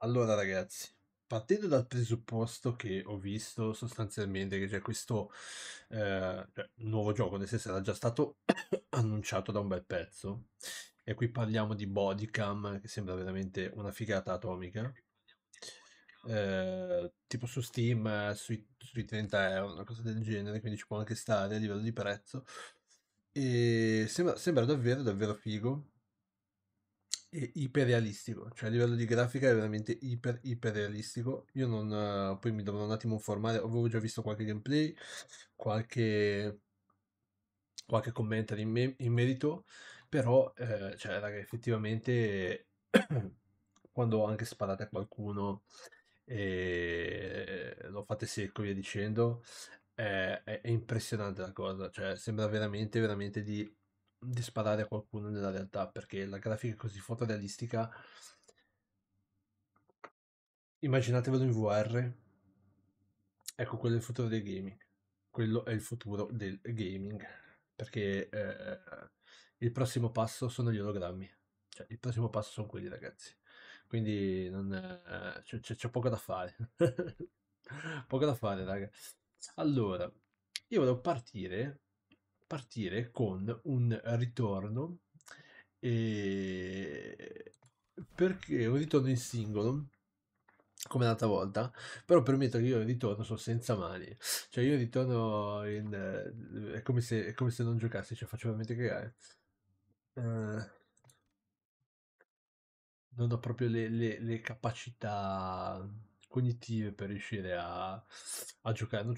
Allora ragazzi, partendo dal presupposto che ho visto sostanzialmente che c'è questo eh, cioè, nuovo gioco, nel senso era già stato annunciato da un bel pezzo, e qui parliamo di Bodycam, che sembra veramente una figata atomica, eh, tipo su Steam eh, sui, sui 30 euro, una cosa del genere, quindi ci può anche stare a livello di prezzo, e sembra, sembra davvero davvero figo è iperrealistico, cioè a livello di grafica è veramente iper iperrealistico. Io non, eh, poi mi dovrò un attimo informare, avevo già visto qualche gameplay, qualche, qualche commento in, me- in merito, però, eh, cioè, raga, effettivamente quando anche sparate a qualcuno e lo fate secco, via dicendo, è, è- è impressionante la cosa, cioè sembra veramente, veramente di di sparare a qualcuno nella realtà perché la grafica è così fotorealistica. Immaginatevelo in VR. Ecco, quello è il futuro del gaming. Quello è il futuro del gaming. Perché eh, il prossimo passo sono gli ologrammi. Cioè, il prossimo passo sono quelli, ragazzi. Quindi eh, c'è, c'è poco da fare. poco da fare, raga. Allora, io volevo partire partire con un ritorno e... perché un ritorno in singolo come l'altra volta però permetto che io ritorno sono senza mani. Cioè io ritorno in è come se, è come se non giocassi cioè faccio veramente cagare. Uh, non ho proprio le, le, le capacità cognitive per riuscire a, a giocare.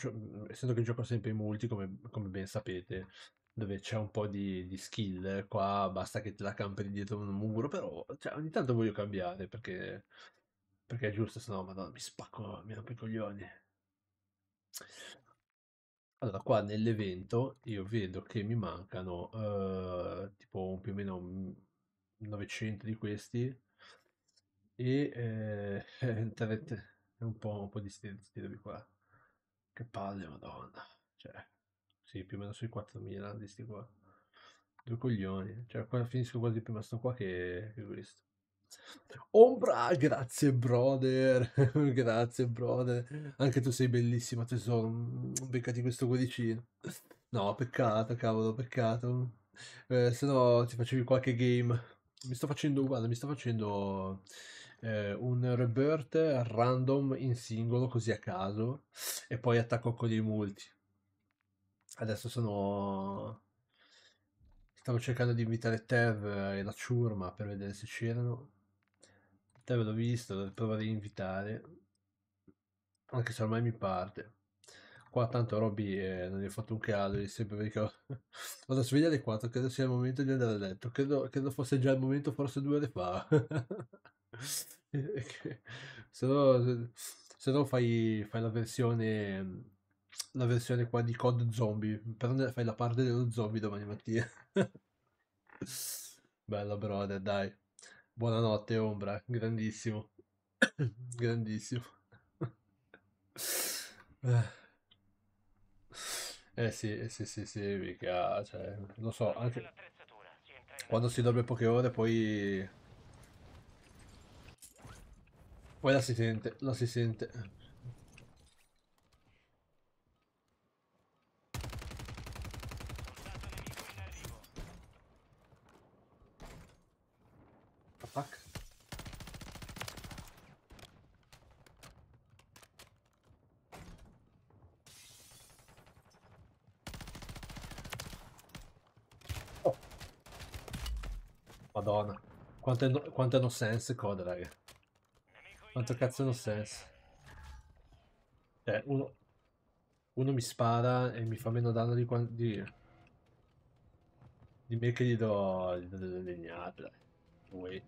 essendo che gioco sempre in multi, come, come ben sapete, dove c'è un po' di, di, skill, qua basta che te la campi dietro un muro, però cioè, ogni tanto voglio cambiare perché, perché è giusto, se no madonna, mi spacco, mi rompo i coglioni. Allora, qua nell'evento io vedo che mi mancano uh, tipo più o meno 900 di questi e eh, è un po', un po' di stile di qua. Che palle, madonna. Cioè, sì, più o meno sui 4.000 di sti qua. Due coglioni. Cioè, qua finisco quasi prima sto qua che, che questo. Ombra, grazie brother, grazie brother. Anche tu sei bellissima tesoro. Mm, beccati questo cuoricino. No, peccato, cavolo, peccato. Eh, se no ti facevi qualche game. Mi sto facendo, guarda, mi sto facendo eh, un rebirth random in singolo così a caso e poi attacco con i multi. Adesso sono... Stavo cercando di invitare Tev e la ciurma per vedere se c'erano. Tev l'ho visto, provare a invitare. Anche se ormai mi parte. Qua tanto Robby eh, non gli ha fatto un caso, gli sempre perché vado a svegliare alle 4, credo sia il momento di andare a letto. Credo, credo fosse già il momento, forse due ore fa. se no, se no fai, fai la versione la versione qua di COD zombie però fai la parte dello zombie domani mattina. Bella brother dai. Buonanotte ombra grandissimo. Grandissimo. Eh sì eh sì sì sì mica cioè lo so anche quando si dorme poche ore poi poi la si sente, la si sente. Attack. Oh. Madonna. Quanto, è, quanto hanno sense code, raga. Quanto cazzo non senso? Cioè, uno, uno mi spara e mi fa meno danno di, di, di me che gli do, gli do delle legnate. Wait.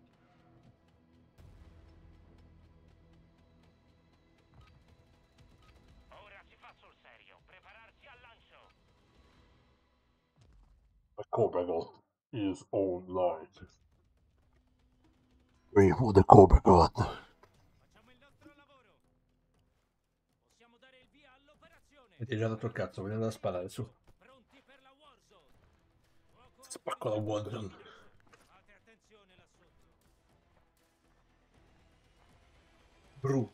Ora si fa sul serio, prepararsi al lancio. The Cobra God is online. We for the Cobra God. Mi ti è già dato il cazzo, voglio andare a sparare, su. Spacco la Warzone. Bru.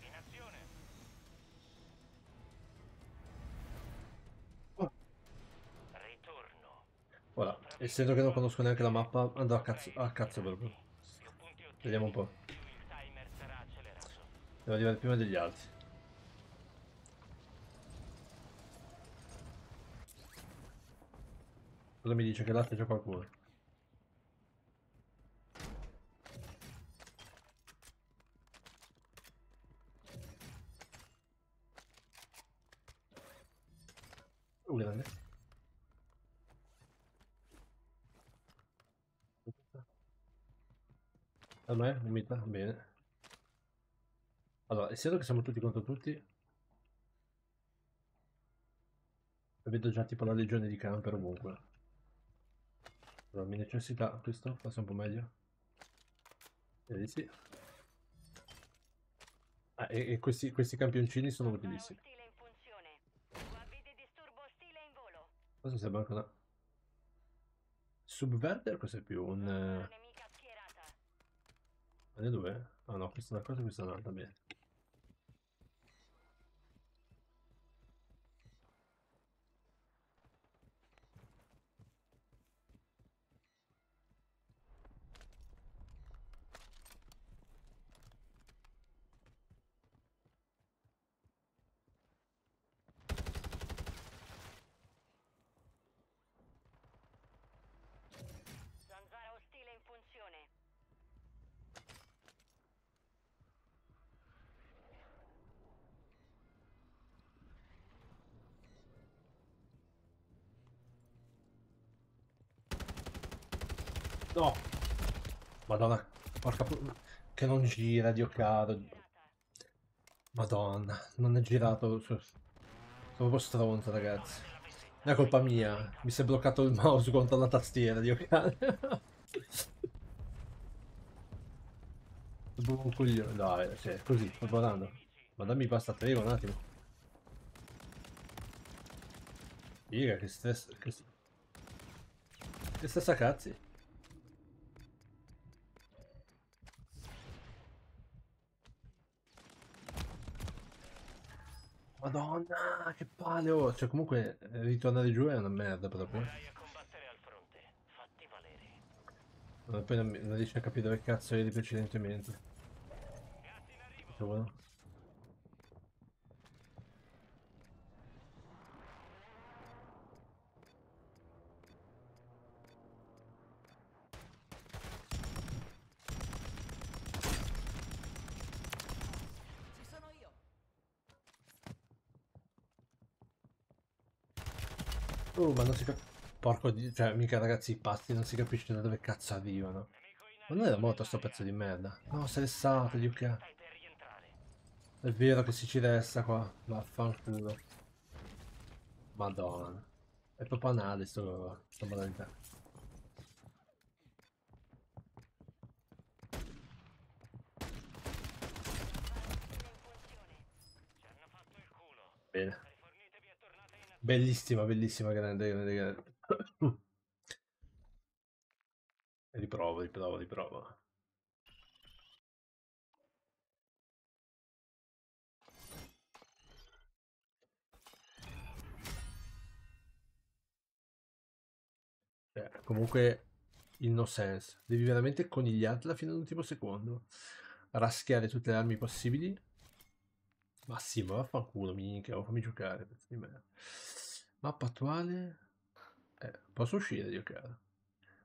In azione. Oh. Voilà, essendo che non conosco neanche la mappa, andrò a cazzo, a cazzo proprio. Vediamo un po'. Devo arrivare prima degli altri. Cosa mi dice che l'altro c'è qualcuno? Uh, grande. A me? Limita? Bene. Allora, essendo che siamo tutti contro tutti, vedo già tipo la legione di camper ovunque. Allora, mi necessita questo, passa un po' meglio. Vedi sì. Ah, e, e questi, questi campioncini sono utilissimi. Ostile in funzione. Guardi disturbo ostile in volo. Cosa sembra anche una... Subverter cos'è più? Un... eh. Ma ne due? Ah no, questa è una cosa, questa è un'altra, bene. Zanzara ostile in funzione. No! Madonna, porca pu- Che non gira, Dio caro. Madonna, non è girato. Sono proprio stronzo, ragazzi. Non è colpa mia. Mi si è bloccato il mouse contro la tastiera, Dio caro. Sono un coglione. Dai, cioè, così, sto parlando. Ma dammi basta prego un attimo. Figa, che stress. Che, che stress a cazzi. Madonna, che palle, oh. Cioè, comunque, eh, ritornare giù è una merda proprio. Non, mi- non riesci a capire dove cazzo eri precedentemente. Gas Oh, ma non si capisce. Porco di... Cioè, mica ragazzi, i pazzi non si capisce da dove cazzo arrivano. Ma non era morto sto pezzo di merda. No, se. Stai per rientrare. È vero che si ci resta qua. Vaffanculo. Madonna. È proprio anale sto, sta modalità. Ostile Bellissima, bellissima, grande, grande, grande. riprovo, riprovo, riprovo. Cioè, comunque, il no sense. Devi veramente conigliartela fino all'ultimo secondo. Raschiare tutte le armi possibili. Ma sì, ma vaffanculo, minchia, fammi giocare, pezzo di merda. Mappa attuale. Eh, posso uscire, Dio caro.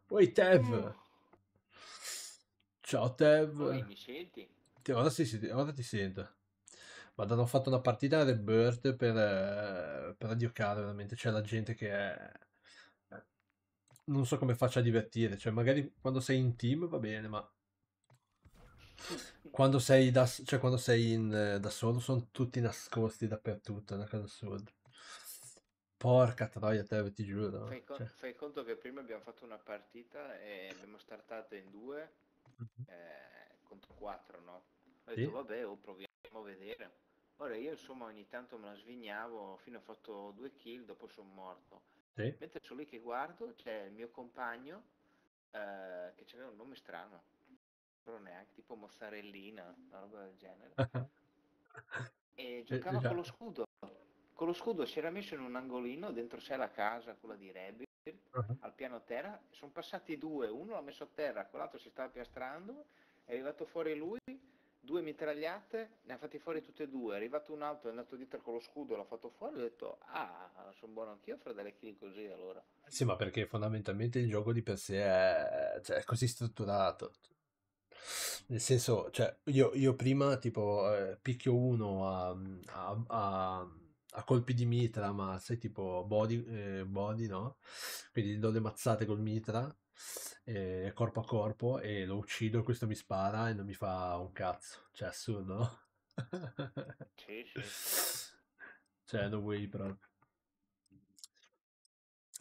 Poi Tev! Ciao Tev! Poi mi senti? Ti- ora, sì, sì, ora ti sento. Ma hanno fatto una partita a Rebirth per, eh, per Dio caro, veramente. C'è la gente che è... eh, Non so come faccia a divertire. Cioè, magari quando sei in team va bene, ma... Quando sei da, cioè, quando sei in, eh, da solo sono tutti nascosti dappertutto, è una cosa assurda. Porca troia, te, ti giuro. Fai, con- cioè. fai conto che prima abbiamo fatto una partita e abbiamo startato in due Mhm. eh, contro quattro, no? Ho Sì. detto vabbè, oh, proviamo a vedere. Ora io insomma ogni tanto me la svignavo, fino a fatto due kill, dopo sono morto. Sì? Mentre sono lì che guardo c'è il mio compagno eh, che aveva un nome strano. Però neanche tipo mozzarellina, una roba del genere. E Eh, giocava con lo scudo. Con lo scudo si era messo in un angolino, dentro c'è la casa, quella di Rebel, Ah, al piano terra. Sono passati due, uno l'ha messo a terra, quell'altro si stava piastrando, è arrivato fuori lui, due mitragliate, ne ha fatti fuori tutte e due. È arrivato un altro, è andato dietro con lo scudo, l'ha fatto fuori, ho detto, ah, sono buono anch'io a fare delle kill così allora. Sì, ma perché fondamentalmente il gioco di per sé è, cioè, è così strutturato. Nel senso, cioè, io, io prima tipo eh, picchio uno a, a- a- a colpi di mitra, ma sai, tipo body, eh, body, no? Quindi do le mazzate col mitra, eh, corpo a corpo, e lo uccido, questo mi spara e non mi fa un cazzo. Cioè, assurdo, no? Sì, sì. Cioè, no way proprio.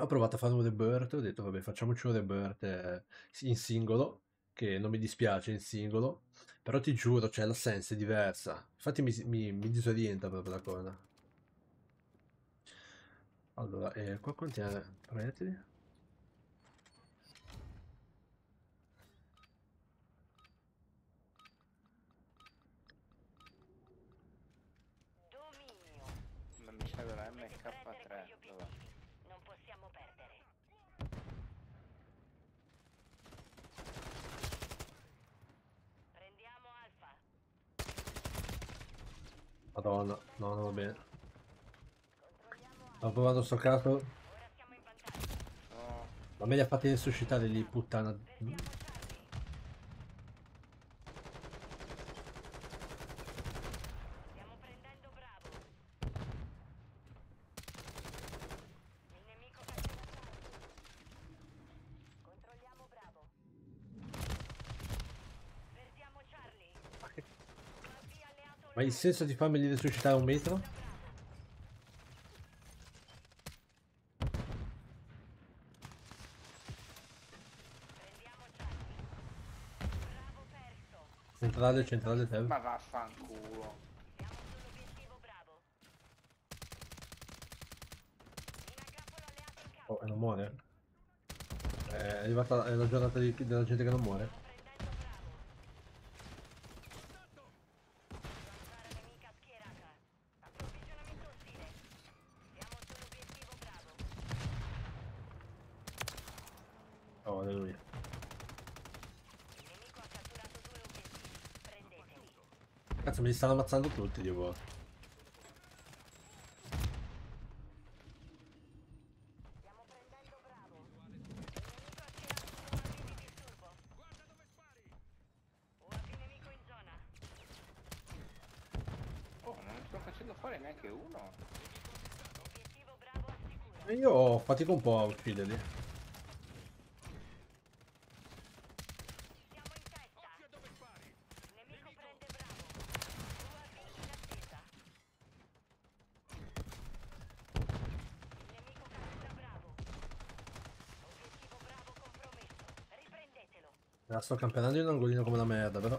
Ho provato a fare un rebirth, ho detto vabbè facciamoci un rebirth eh, in singolo, che non mi dispiace in singolo, però ti giuro, cioè la sense è diversa. Infatti mi, mi- mi disorienta proprio la cosa. Allora, eh, qua contiene proiettili? Dominio. Ma mi serve la Dovete prendere quegli MK3. Dov'è? obiettivi. Non possiamo perdere. Prendiamo Alfa. Madonna, no, non va bene. Ho provato sto caso, ma me li ha fatti resuscitare lì, puttana. Perdiamo Charlie. Stiamo prendendo Bravo. Il nemico caccia da Charlie. Controlliamo Bravo. Perdiamo Charlie. UAV alleato Ma il senso di farmeli resuscitare a un metro? Centrale, centrale, te. ma vaffanculo. Oh, e non muore? È arrivata è la giornata di- della gente che non muore? Stiamo prendendo Bravo. Zanzara nemica schierata. Approvvigionamento ostile. Siamo sull'obiettivo Bravo. Oh, alleluia. Il nemico ha catturato due obiettivi. Prendeteli. Cazzo, me li stanno ammazzando tutti, Dio Stiamo prendendo Bravo. Il nemico ha schierato un UAV di disturbo. Guarda dove spari! UAV nemico in zona. Oh, non ne sto facendo fare neanche uno. Obiettivo Bravo al sicuro. E io fatico un po' a ucciderli. Siamo in testa. Il nemico prende Bravo. UAV in attesa. Il nemico cattura Bravo. Obiettivo Bravo compromesso. Riprendetelo. Me la sto campionando in un angolino come la merda, però.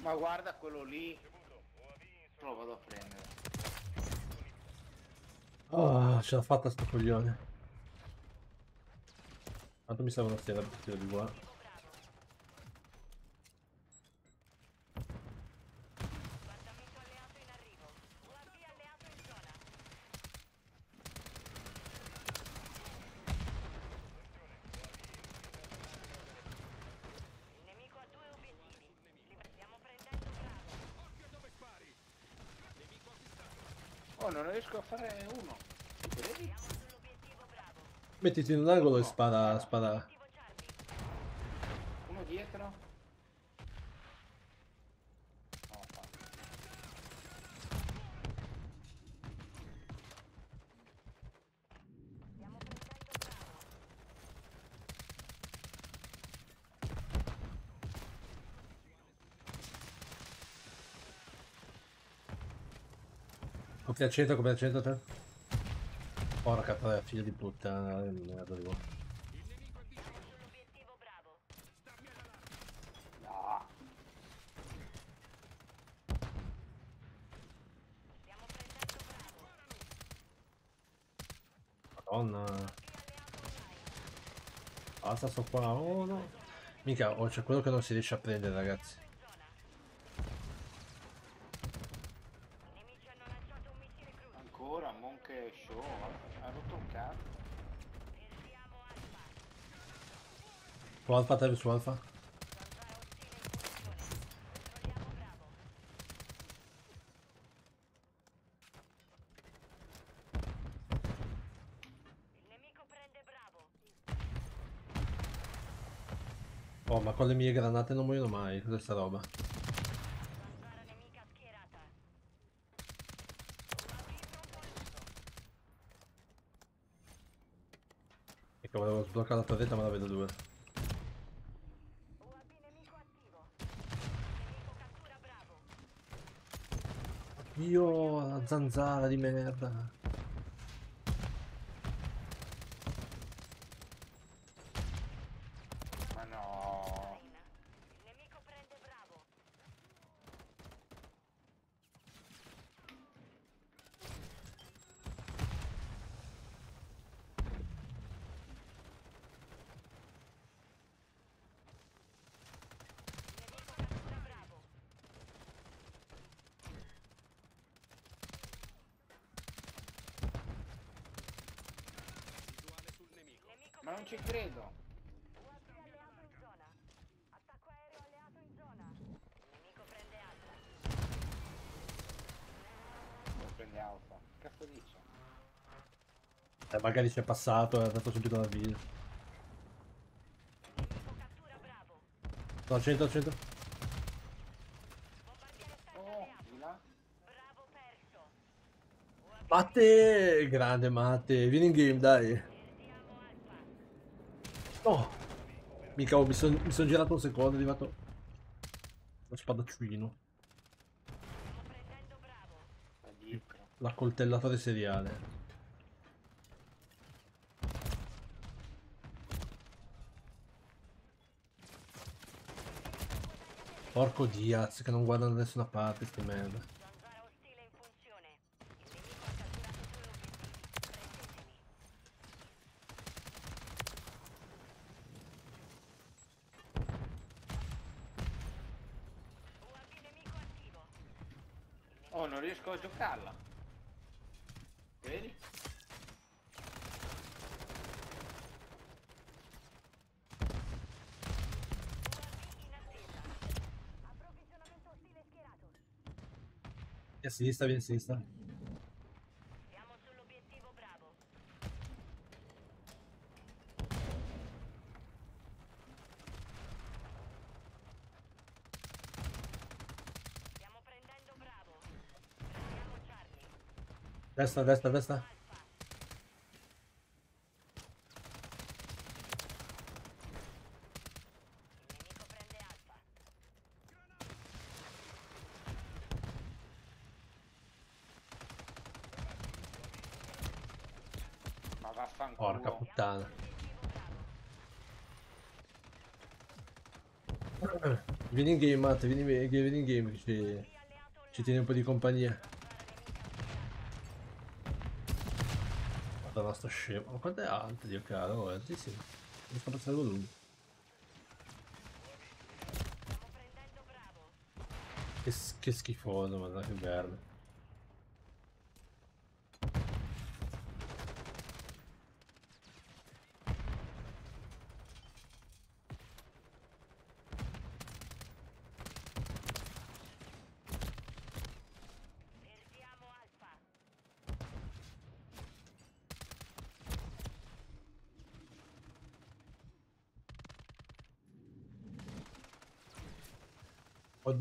Ma guarda quello lì. Lo vado a prendere. Oh, ce l'ha fatta sto coglione. Quanto mi servono sti tiro di qua? Obiettivo Bravo. Combattimento alleato in arrivo. UAV alleato in zona. Il nemico ha due obiettivi. Li stiamo prendendo Bravo. Oh, non riesco a fare uno. Mettiti in un angolo e spara, spara. Obiettivo Charlie. Uno dietro. Oh, fa. Stiamo prendendo Bravo. Centro, copri al centro te. Porca tre, figlio di puttana, che merda di. No. Madonna. Basta, sto qua. Oh no. Mica, oh, c'è quello che non si riesce a prendere, ragazzi. in zona. I nemici hanno lanciato un missile cruise. Ancora, Monk Show, ha rotto un cazzo. Perdiamo Alfa. Su Alfa, Terry, su Alfa. Oh, ma con le mie granate non muoiono mai. Cos'è sta roba? Zanzara nemica schierata. UAV pronto all'uso. Ecco, volevo sbloccare la torretta, ma la vedo due. UAV nemico attivo. Nemico cattura Bravo. Io, la zanzara di merda. Ma no. Il nemico prende Bravo. Il nemico cattura Bravo. Il nemico Ma non ci credo. UAV alleato in zona. Attacco aereo alleato in zona. Nemico prende Alfa. Lo prendi Alfa. Che cazzo dice? Eh, magari ci è passato e è andato subito dal video. Il nemico cattura Bravo. No, 100, 100. Bombardiere sta Oh, di là? Bravo perso. Matte! Grande Matte. Vieni in game, dai. perdiamo Alfa. No! Mica, oh, mi sono girato un secondo, è arrivato lo spadaccino. Da dietro. L'accoltellatore seriale. Porco Diaz, che non guarda da nessuna parte, sti merda. Zanzara ostile in funzione. Il nemico ha catturato due obiettivi. Prendeteli. UAV nemico attivo. Il nemico Oh, non riesco a giocarla. Vedi? UAV in attesa. Approvvigionamento ostile schierato. Vieni a sinistra, vieni a sinistra. Siamo sull'obiettivo Bravo. Stiamo prendendo Bravo. Destra, destra, destra. Alfa. Il nemico prende Alfa. Ma vaffanculo. Porca puttana. Obiettivo Bravo. Vieni in game, Matt, vieni, vieni in game, ci, ci tieni un po' di compagnia. Madonna, sto scemo. Ma quanto è alto, Dio caro? Oh, è altissimo. Mi sta passando Bravo. Che, che schifoso, madonna, che merda.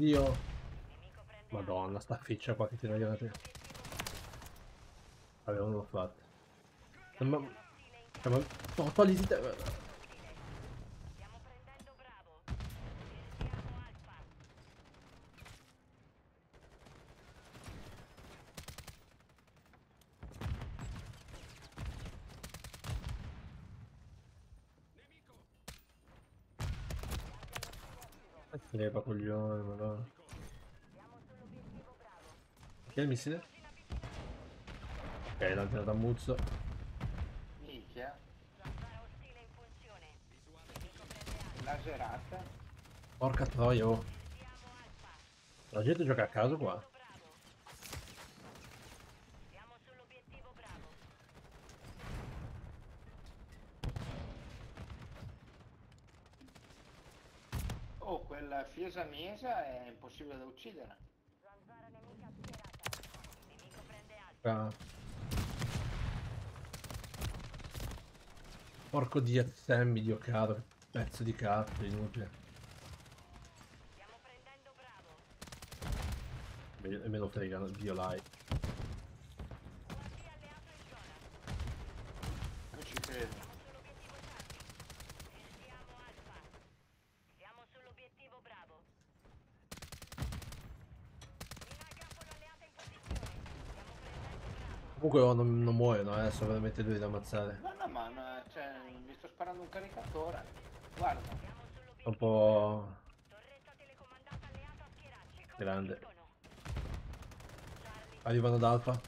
Oddio. Madonna, sta ficcia qua che tira la te. Alfa. Avevano l'ho fatto. Ma... Ma... No, togliti te... Stiamo prendendo Bravo. Perdiamo Alfa. Crepa coglione, madonna. Siamo sull'obiettivo Bravo. Chi è il missile? Ok, l'ha tirato a muzzo. Minchia. Laserata. Porca troia, oh. La gente gioca a caso qua. Oh, quella fiesa miesa è impossibile da uccidere. Zanzara nemica schierata. Il nemico Ah. Porco DSM, dio caro, che pezzo di cazzo, inutile. Stiamo prendendo bravo. Me, me lo fregano, dio live. UAV alleato in zona. Non ci credo. Sull'obiettivo target. Perdiamo Alfa. Siamo sull'obiettivo bravo. Mina a grappolo alleata in posizione. Stiamo prendendo bravo. Comunque oh, non, non muoiono, eh, sono veramente duri da ammazzare. No, no, ma no, cioè, mi sto sparando un caricatore. Guarda. Un po' grande. Arrivano ad Alfa. il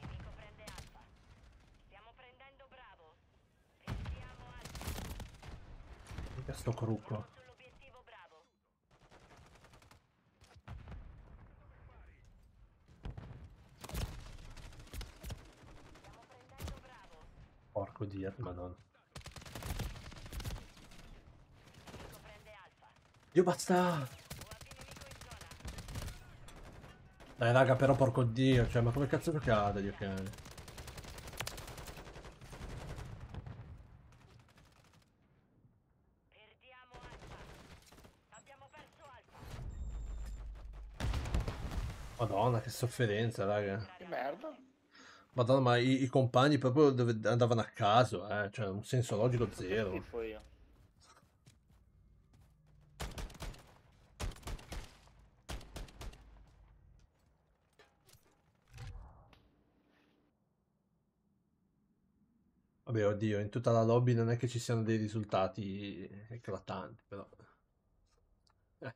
nemico prende Alfa. Stiamo prendendo bravo. Perdiamo Alfa. Mica sto crucco. Siamo sull'obiettivo bravo. Stiamo prendendo bravo. Porco dio, madonna. Dio basta! Dai raga, però porco dio, cioè, ma come cazzo giocate, perso Alfa. Madonna, che sofferenza, raga. Che merda. Madonna, ma i, i compagni proprio dove andavano a caso, eh, cioè, un senso logico zero. schifo io. Vabbè, oddio, in tutta la lobby non è che ci siano dei risultati eclatanti, però. Eh.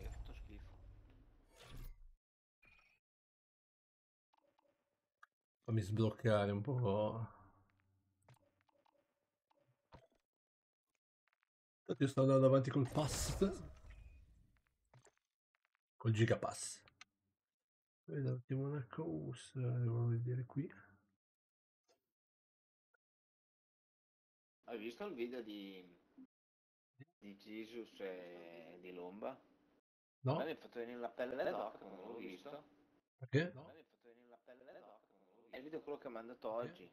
Io ho fatto schifo. Fammi sbloccare un po'. Infatti io sto andando avanti col pass. Col gigapass. Vedo un attimo una cosa, devo vedere qui. Hai visto il video di, di Jesus e di Lomba? A No? me mi ha fatto venire la pelle d'oca quando l'ho visto. Perché? Me mi ha fatto venire la pelle l'ho visto. È il video quello che ha mandato oggi.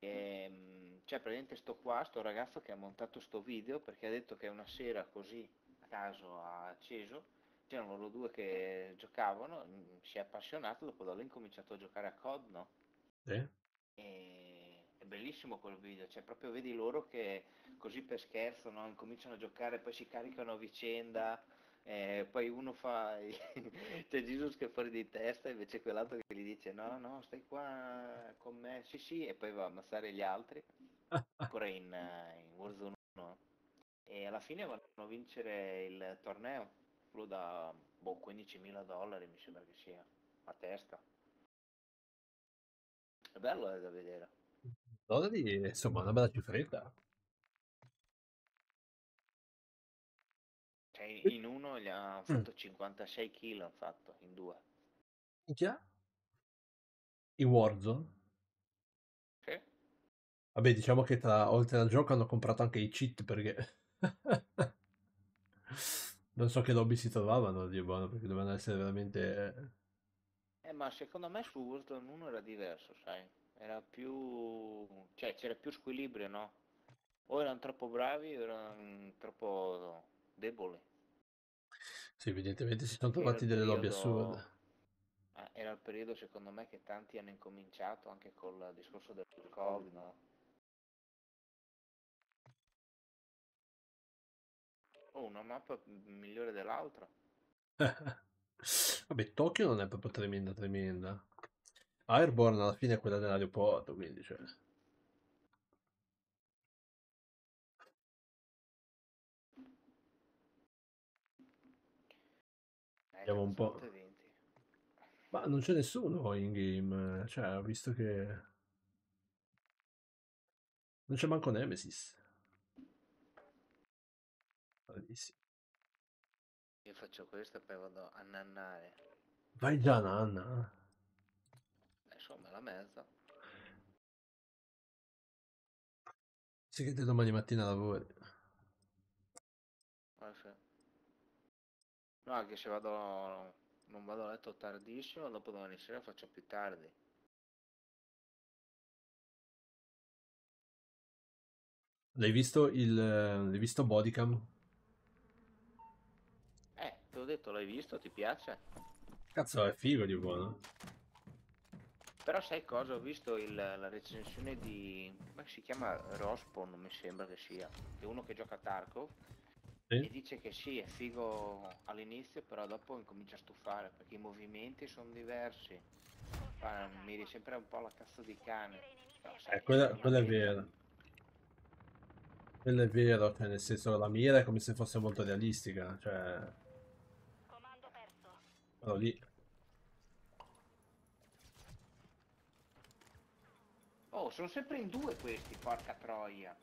E, c'è praticamente sto qua, sto ragazzo che ha montato sto video perché ha detto che una sera così a caso ha acceso, c'erano loro due che giocavano, mm, si è appassionato, dopo da lì ha incominciato a giocare a COD, no? Sì? E è bellissimo quel video, cioè proprio vedi loro che così per scherzo no? incominciano a giocare, poi si caricano a vicenda, eh, poi uno fa, c'è Jesus che è fuori di testa, invece quell'altro che gli dice no, no, stai qua con me, sì sì, e poi va a ammazzare gli altri, ancora in, in Warzone 1, e alla fine vanno a vincere il torneo, quello da boh, 15.000 dollari mi sembra che sia, a testa. È bello da vedere. Dollari, insomma, una bella cifretta. Cioè, in uno gli ha fatto 56 kg, hanno fatto, in due. Minchia? In Warzone? Sì. Vabbè, diciamo che tra, oltre al gioco hanno comprato anche i cheat perché... non so che lobby si trovavano, Dio buono, perché dovevano essere veramente... Eh, ma secondo me su Warzone 1 era diverso, sai? Era più... cioè c'era più squilibrio, no? O erano troppo bravi o erano troppo deboli. Sì, evidentemente si sono trovati delle lobby periodo- assurde. Ah, era il periodo secondo me che tanti hanno incominciato anche col discorso del Covid, no? Oh, una mappa migliore dell'altra. Vabbè, Tokyo non è proprio tremenda, tremenda. Airborne alla fine è quella dell'aeroporto, quindi cioè... Vediamo un po'. sono tutte 20. Ma non c'è nessuno in game, cioè ho visto che... Non c'è manco Nemesis. Bravissimo. Io faccio questo e poi vado a nannare. Vai già, Nanna. Eh, Insomma, la mezza. Sì che te domani mattina lavori. Eh, sì. No, anche se vado... Non vado a letto tardissimo, dopo domani sera faccio più tardi. L'hai visto il... L'hai visto Bodycam? Eh, te l'ho detto, l'hai visto? Ti piace? Cazzo, è figo di buono. Però sai cosa? Ho visto il- la recensione di... come si chiama? Rospon, mi sembra che sia. È uno che gioca a Tarkov. E Sì? dice che sì, è figo all'inizio, però dopo incomincia a stufare, perché i movimenti sono diversi. Fa- miri sempre un po' la cazzo di cane. Però, sai, Eh, quella, quella è vera. Quello è vero, cioè nel senso la mira è come se fosse molto realistica, cioè Comando perso. quello lì. Oh, sono sempre in due questi, porca troia.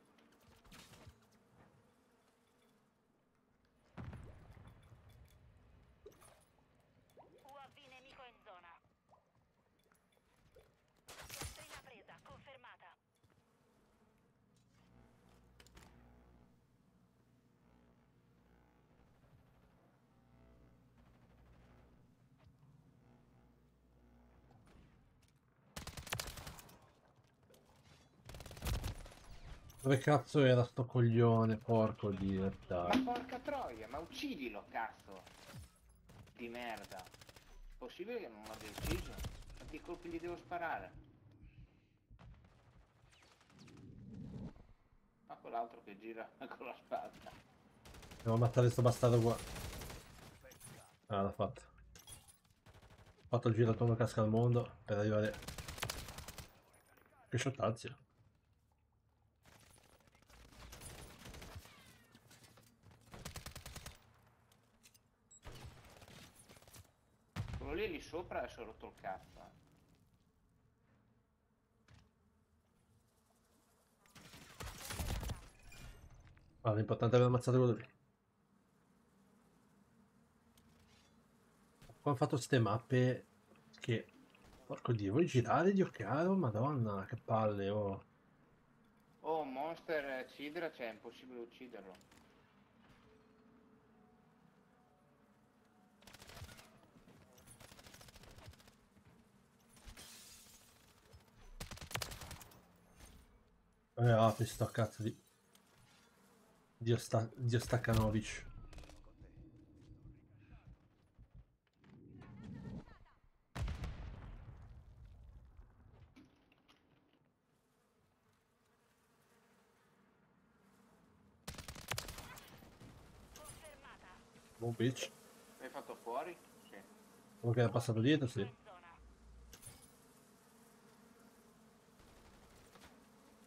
Dove cazzo era sto coglione, porco di Ma rettare. porca troia, ma uccidilo, cazzo. Di merda. Possibile che non l'abbia ucciso? Quanti colpi gli devo sparare? Ma quell'altro che gira con la spada. Devo ammazzare sto bastardo qua. Ah, l'ha fatto. Ho fatto il giro attorno casca al mondo per arrivare... Che sciotazia. Sopra adesso ho rotto il cazzo. eh. Ah, l'importante è aver ammazzato quello lì. Qua hanno fatto ste mappe che... Porco dio, vuoi girare, Dio caro? Madonna, che palle, oh. Oh, Monster Cidra c'è, è impossibile ucciderlo. Eh, apri sto cazzo di... Dio, sta... Dio Staccanovic. Buon bitch. L'hai fatto fuori? Sì. Che era passato dietro, sì.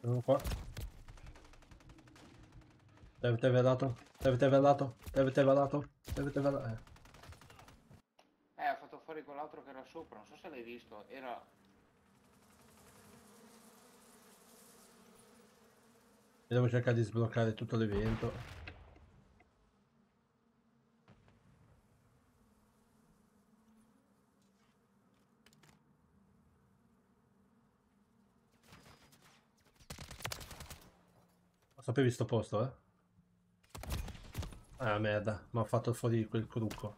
Sono qua. Ti avete velato? Ti avete velato? Ti avete velato? Ti avete velato? Eh. Eh, ho fatto fuori quell'altro che era sopra, non so se l'hai visto. Era... Io devo cercare di sbloccare tutto l'evento. Sapevi sto posto, eh? Ah, merda, mi ha fatto fuori quel crucco.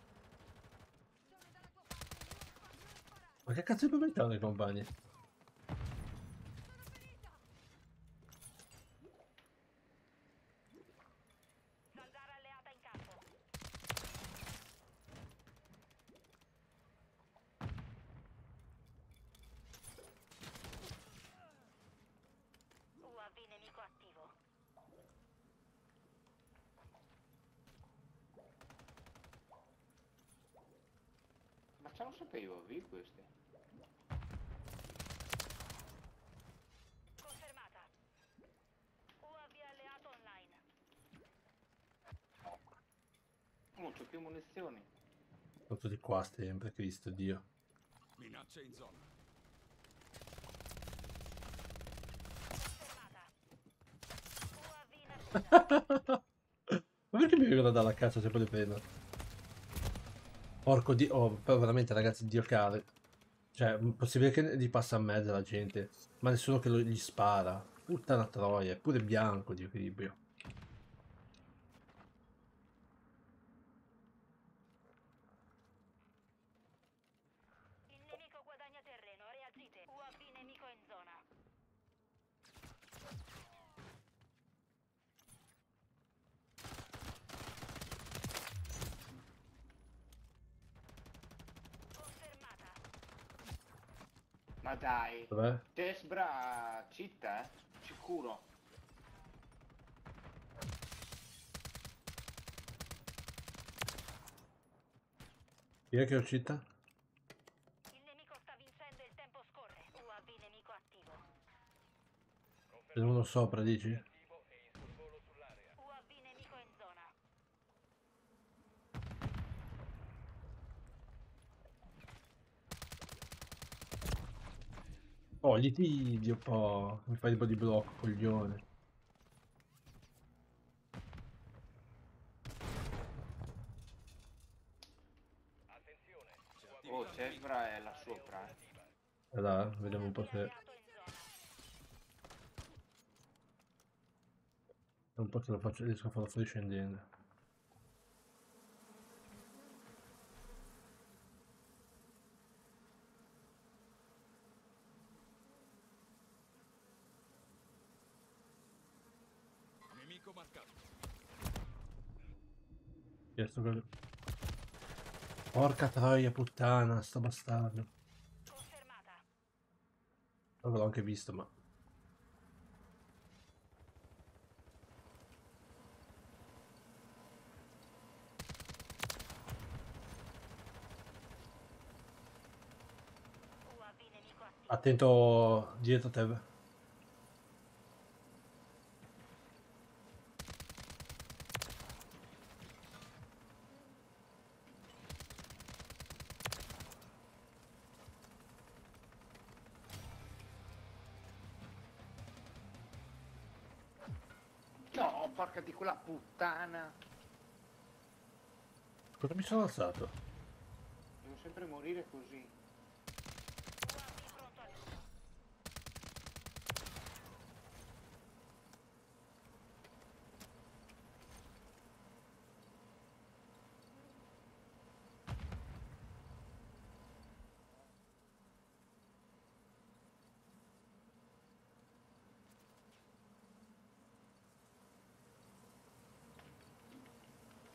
Ma che cazzo di problema i compagni? Zanzara alleata in campo. UAV nemico attivo. Ma ce lo sapevo, vi questi? Confermata. UAV alleato online. C'ho più munizioni. Sono tutti qua sempre, Cristo Dio. Minaccia in zona. Ma perché mi vengono dalla cazzo se poi le prendo? Porco di... Oh, però veramente ragazzi, Dio caro. Cioè, è possibile che gli passa a mezzo la gente, ma nessuno che lo- gli spara. Puttana troia, è pure bianco di equilibrio. Il nemico guadagna terreno, reagite. UAV nemico in zona. Confermata. Ma dai. Dov'è? Tesbra citta, eh? Sicuro. Chi è che è uscita? Il nemico sta vincendo il tempo scorre. UAV nemico attivo. C'è uno sopra, dici? UAV nemico in zona. Oh, gli tiri un po'. Mi fai tipo di blocco, coglione. Oh, Tesbra è là sopra, eh. Là, vediamo un po' se... Un po' se lo faccio, riesco a farlo fuori scendendo. Nemico marcato. Chiesto quello. Porca troia, puttana, sto bastardo. Confermata. L'avevo anche visto, ma... Attento dietro te. Puttana. Cosa mi sono alzato? Devo sempre morire così.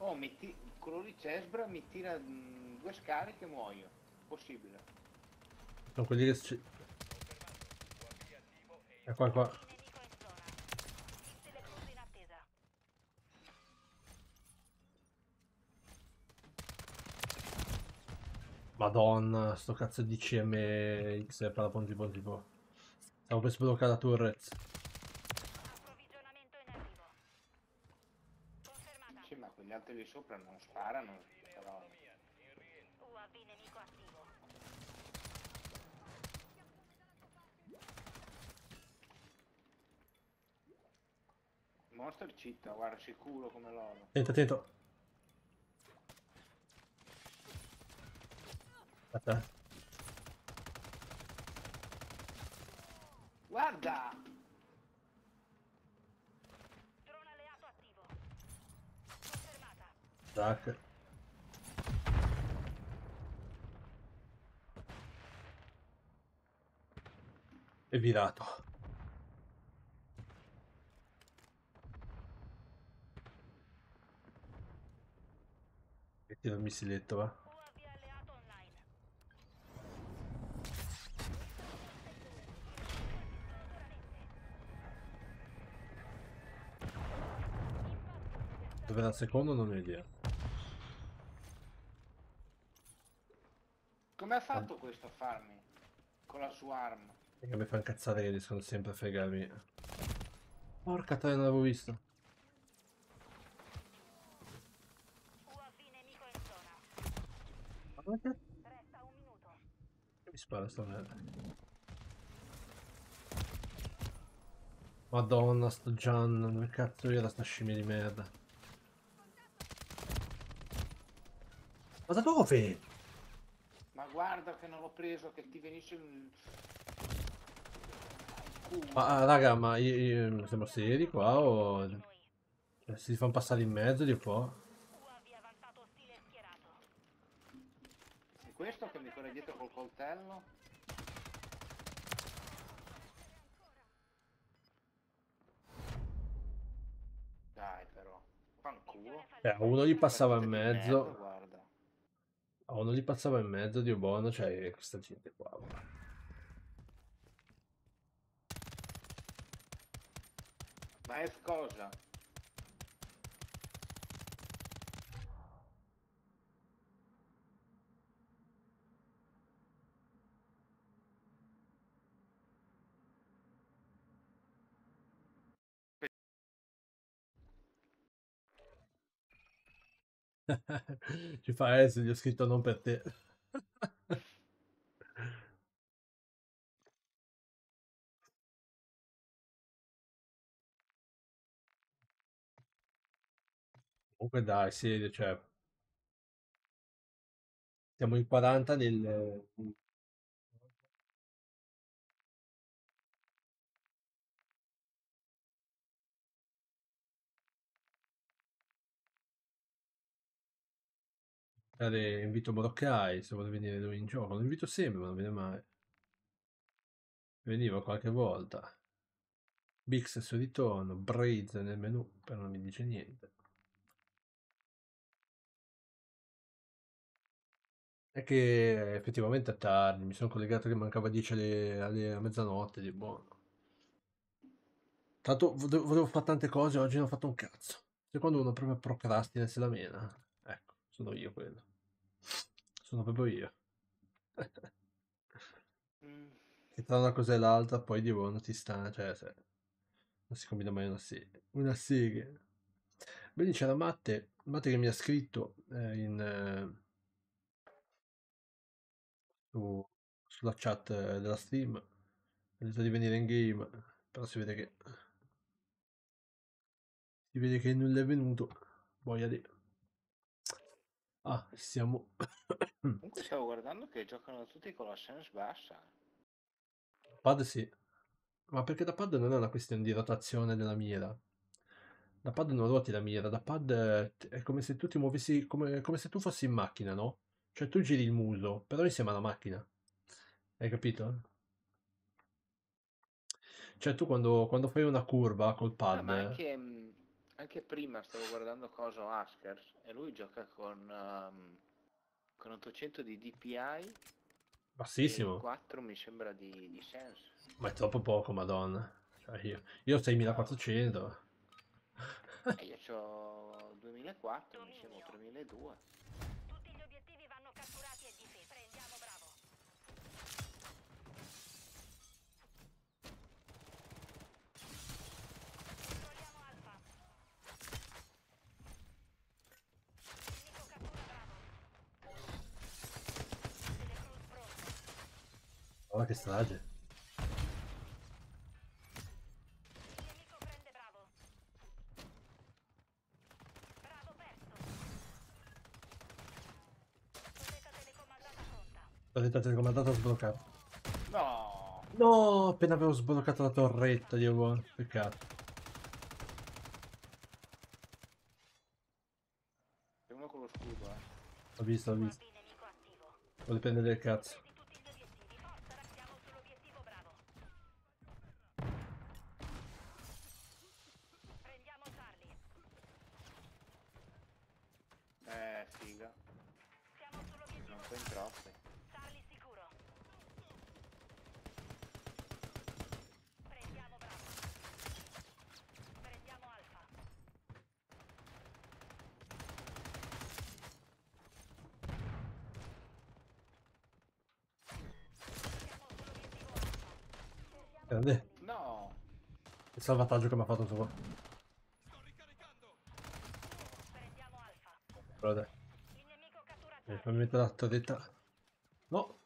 Oh, mi ti- quello di Cesbra mi tira mm, due scariche e muoio. Possibile. Sono quelli che... ci- È qua qua. In attesa. Madonna, sto cazzo di CMX è paraponti ponti po'. Stavo per sbloccare la turret. Approvvigionamento in arrivo. Confermata. Sì, ma quegli altri lì sopra non sparano. Però... UAV nemico attivo. Monster citta, guarda, sicuro come loro. Attento, attento. Aspetta. Guarda! Drone alleato attivo. Confermata. Tac. È virato. Metti il missiletto, va. Era il secondo non ho idea. Come ha fatto questo a farmi? Con la sua arma. Perché mi fa incazzare che riescono sempre a fregarmi. Porca troia, non l'avevo visto. Un minuto. Mi spara sta merda. Madonna, sto Gian, dove cazzo era sta scimmia di merda? Ma da dove? Guarda che non l'ho preso, che ti venisse il... culo. Ma ah, raga, ma io, io- siamo seri qua o... Si fanno passare in mezzo di qua? E questo che mi corre dietro col coltello? Dai però, fanculo. Eh, uno gli passava in mezzo, a uno gli passava in mezzo, Dio buono, cioè questa gente qua. guarda. Ma è cosa? Ci fa eh, gli ho scritto non per te. Comunque dai, serio, cioè... Siamo in 40 nel... Dare invito Moroccai se vuole venire lui in gioco. Lo invito sempre, ma non viene mai. Veniva qualche volta. Bix al suo ritorno, Braids nel menu, però non mi dice niente. È che effettivamente è tardi, mi sono collegato che mancava 10 alle, alle- mezzanotte di buono. Tanto volevo, fare tante cose, oggi non ho fatto un cazzo. Se quando uno proprio procrastina e se la mena, sono io quello. Sono proprio io. Mm, Che tra una cosa e l'altra poi di buono ti sta, cioè se non si combina mai una sega. Una sega. Bene, c'era Matte, Matte che mi ha scritto eh, in, eh, su- sulla chat eh, della stream, ha detto di venire in game, però si vede che si vede che nulla è venuto. Boia di... Ah, siamo... Comunque stavo guardando che giocano tutti con la sense bassa. Pad sì, ma perché da pad non è una questione di rotazione della mira. Da pad non ruoti la mira, da pad è come se tu ti muovessi, come, come se tu fossi in macchina, no? Cioè tu giri il muso, però insieme alla macchina. Hai capito? Cioè tu quando, quando fai una curva col Ah, pad, ma anche, mm, anche prima stavo guardando coso Askers e lui gioca con, um, con 800 di DPI e bassissimo, 4 mi sembra di, di sense. ma è troppo poco, madonna. Cioè io, io ho 6400. E io ho 2004, mi sembra 3002. Tutti gli obiettivi vanno catturati e difesi. Prendiamo Bravo. Controlliamo Alfa. Nemico cattura Bravo. Telecruz pronto. Guarda che strage. Nemico prende Bravo. Bravo perso. Torretta telecomandata pronta. Torretta telecomandata sbloccata. No! No, appena avevo sbloccato la torretta, Dio buono. Peccato. C'è uno con lo scudo, eh. L'ho visto, l'ho visto. Vuole prendere il cazzo. salvataggio che mi ha fatto sopra. Sto ricaricando. Prendiamo Alfa. Però dai. Il nemico cattura Alfa. Fammi mettere la torretta. No.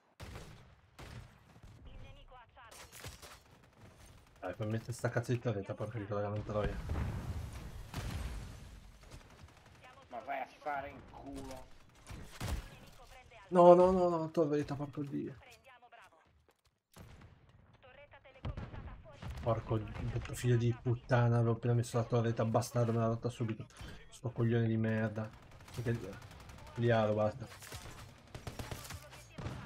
Il nemico ha Charlie. Dai, fammi mettere sta cazzo di torretta, porca di quella non troia. Ma vai a fare in culo. No, no, no, no, torretta, porco dio. Prendi. Porco figlio di puttana, avevo appena messo la torretta, bastardo, me l'ha rotta subito. Sto coglione di merda. Sull'obiettivo Charlie.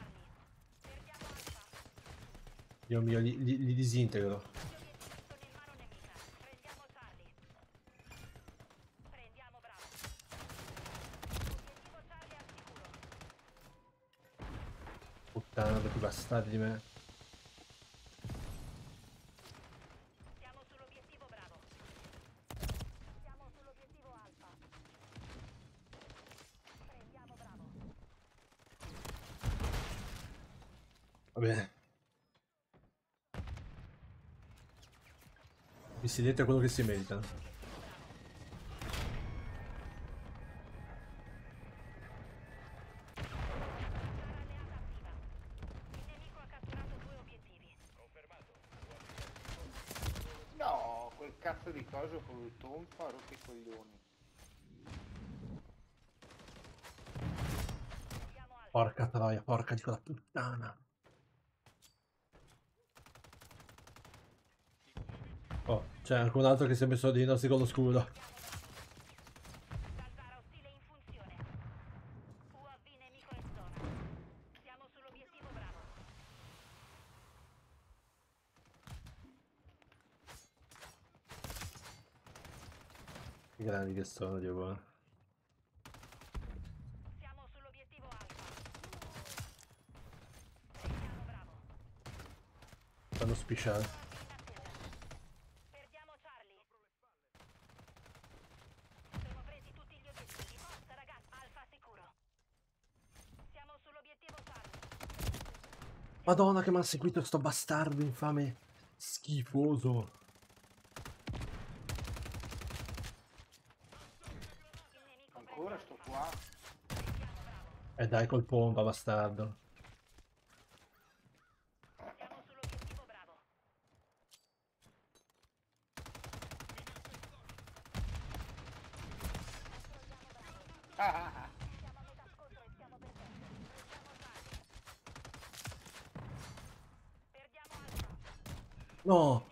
Perdiamo alfa. Dio mio, li, li- li disintegro. Puttana, tutti bastardi di me. Siamo sull'obiettivo bravo. Siamo sull'obiettivo alfa. Prendiamo bravo. Va bene. Siete quello che si meritano. No, quel cazzo di coso con il tonfa rotto i coglioni. Porca troia, porca di quella puttana. Oh, c'è anche un altro che si è messo dei nostri con lo scudo. Che grandi che sono, Dio buono. Siamo sull'obiettivo alfa. Prendiamo bravo. Fanno spisciare. In attesa. Perdiamo Charlie. Sono presi tutti gli obiettivi. Forza ragazzi. Alfa sicuro. Siamo sull'obiettivo Charlie. Madonna che mi ha seguito sto bastardo infame. Schifoso. Ancora sto qua? E dai col pompa, bastardo. Siamo sull'obiettivo bravo. Ah, ah, ah. Siamo a metà scontro e stiamo perdendo. Prendiamo Charlie. Perdiamo Alfa. No!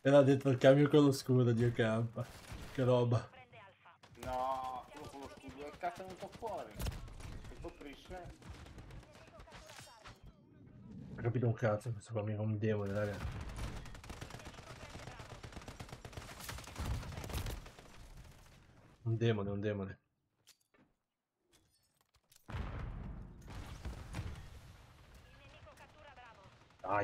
Era dentro il camion con lo scudo, Dio campa. Che roba. No, quello con lo scudo del cazzo è venuto fuori. E coprisce. Ho capito un cazzo, questo qua mi è un demone, raga. Un demone, un demone. Il nemico cattura bravo. Dai, però veramente, eh, raga. Obiettivo bravo compromesso. Prendetelo. UAV nemico attivo. Prendiamo bravo. Obiettivo bravo al sicuro.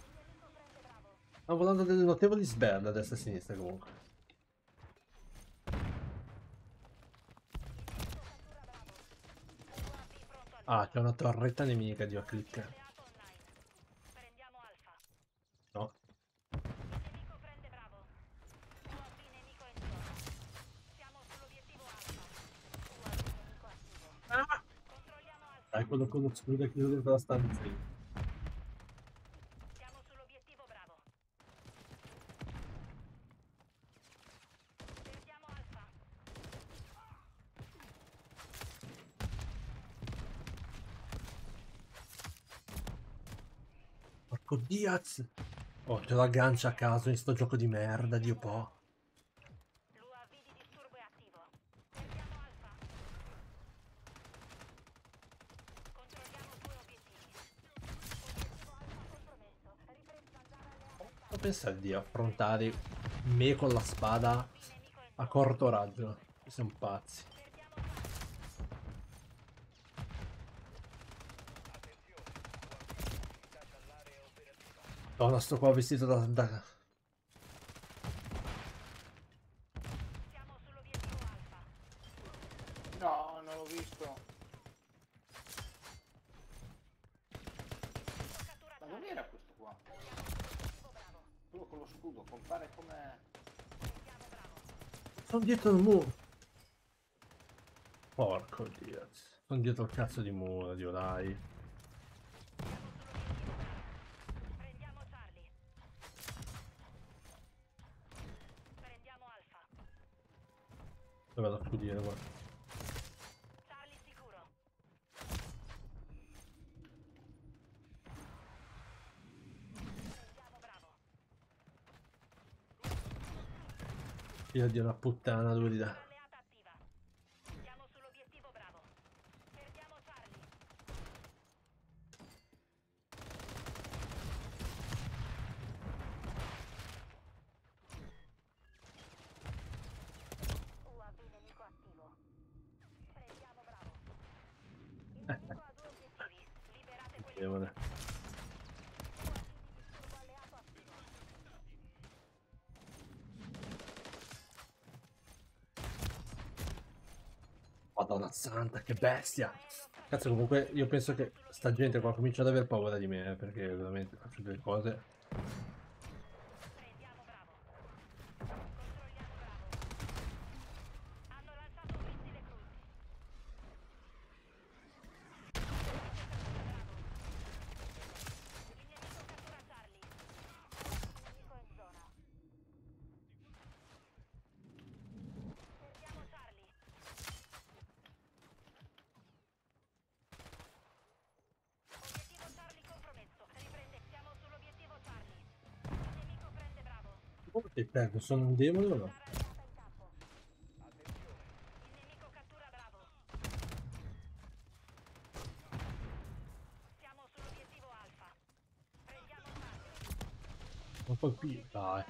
Il nemico prende bravo. Sto volando delle notevoli sberde a destra e a sinistra comunque. Ah, c'è una torretta nemica, Dio clicca. alleato online. Prendiamo Alfa. No. Il nemico prende bravo. UAV nemico in zona. Siamo sull'obiettivo Alfa. UAV nemico attivo. Controlliamo Lo scudo è chiuso dentro la stanza. Siamo sull'obiettivo bravo. Perdiamo Alfa. Porco Diaz! Oh, c'è la gancia a caso in sto gioco di merda, Dio po'. L'UAV di disturbo è attivo. Perdiamo Alfa. Controlliamo due obiettivi. Obiettivo Alfa compromesso. Ripreso andare alle Non pensare di affrontare me con la spada a corto raggio. Siamo pazzi. Madonna, sto qua vestito da... da... Siamo sull'obiettivo Alfa. No, non l'ho visto. Nemico cattura Ma Charlie. dov'era questo qua? Siamo sull'obiettivo bravo. Quello con lo scudo, compare come... Sono dietro il muro. Porco dio. Sono dietro il cazzo di muro, Dio dai. Io di una puttana dove di 80, che bestia! Cazzo, comunque io penso che sta gente qua comincia ad aver paura di me, eh, perché veramente faccio delle cose... Ti perdo? Sono un demone o no? Non colpire. Dai.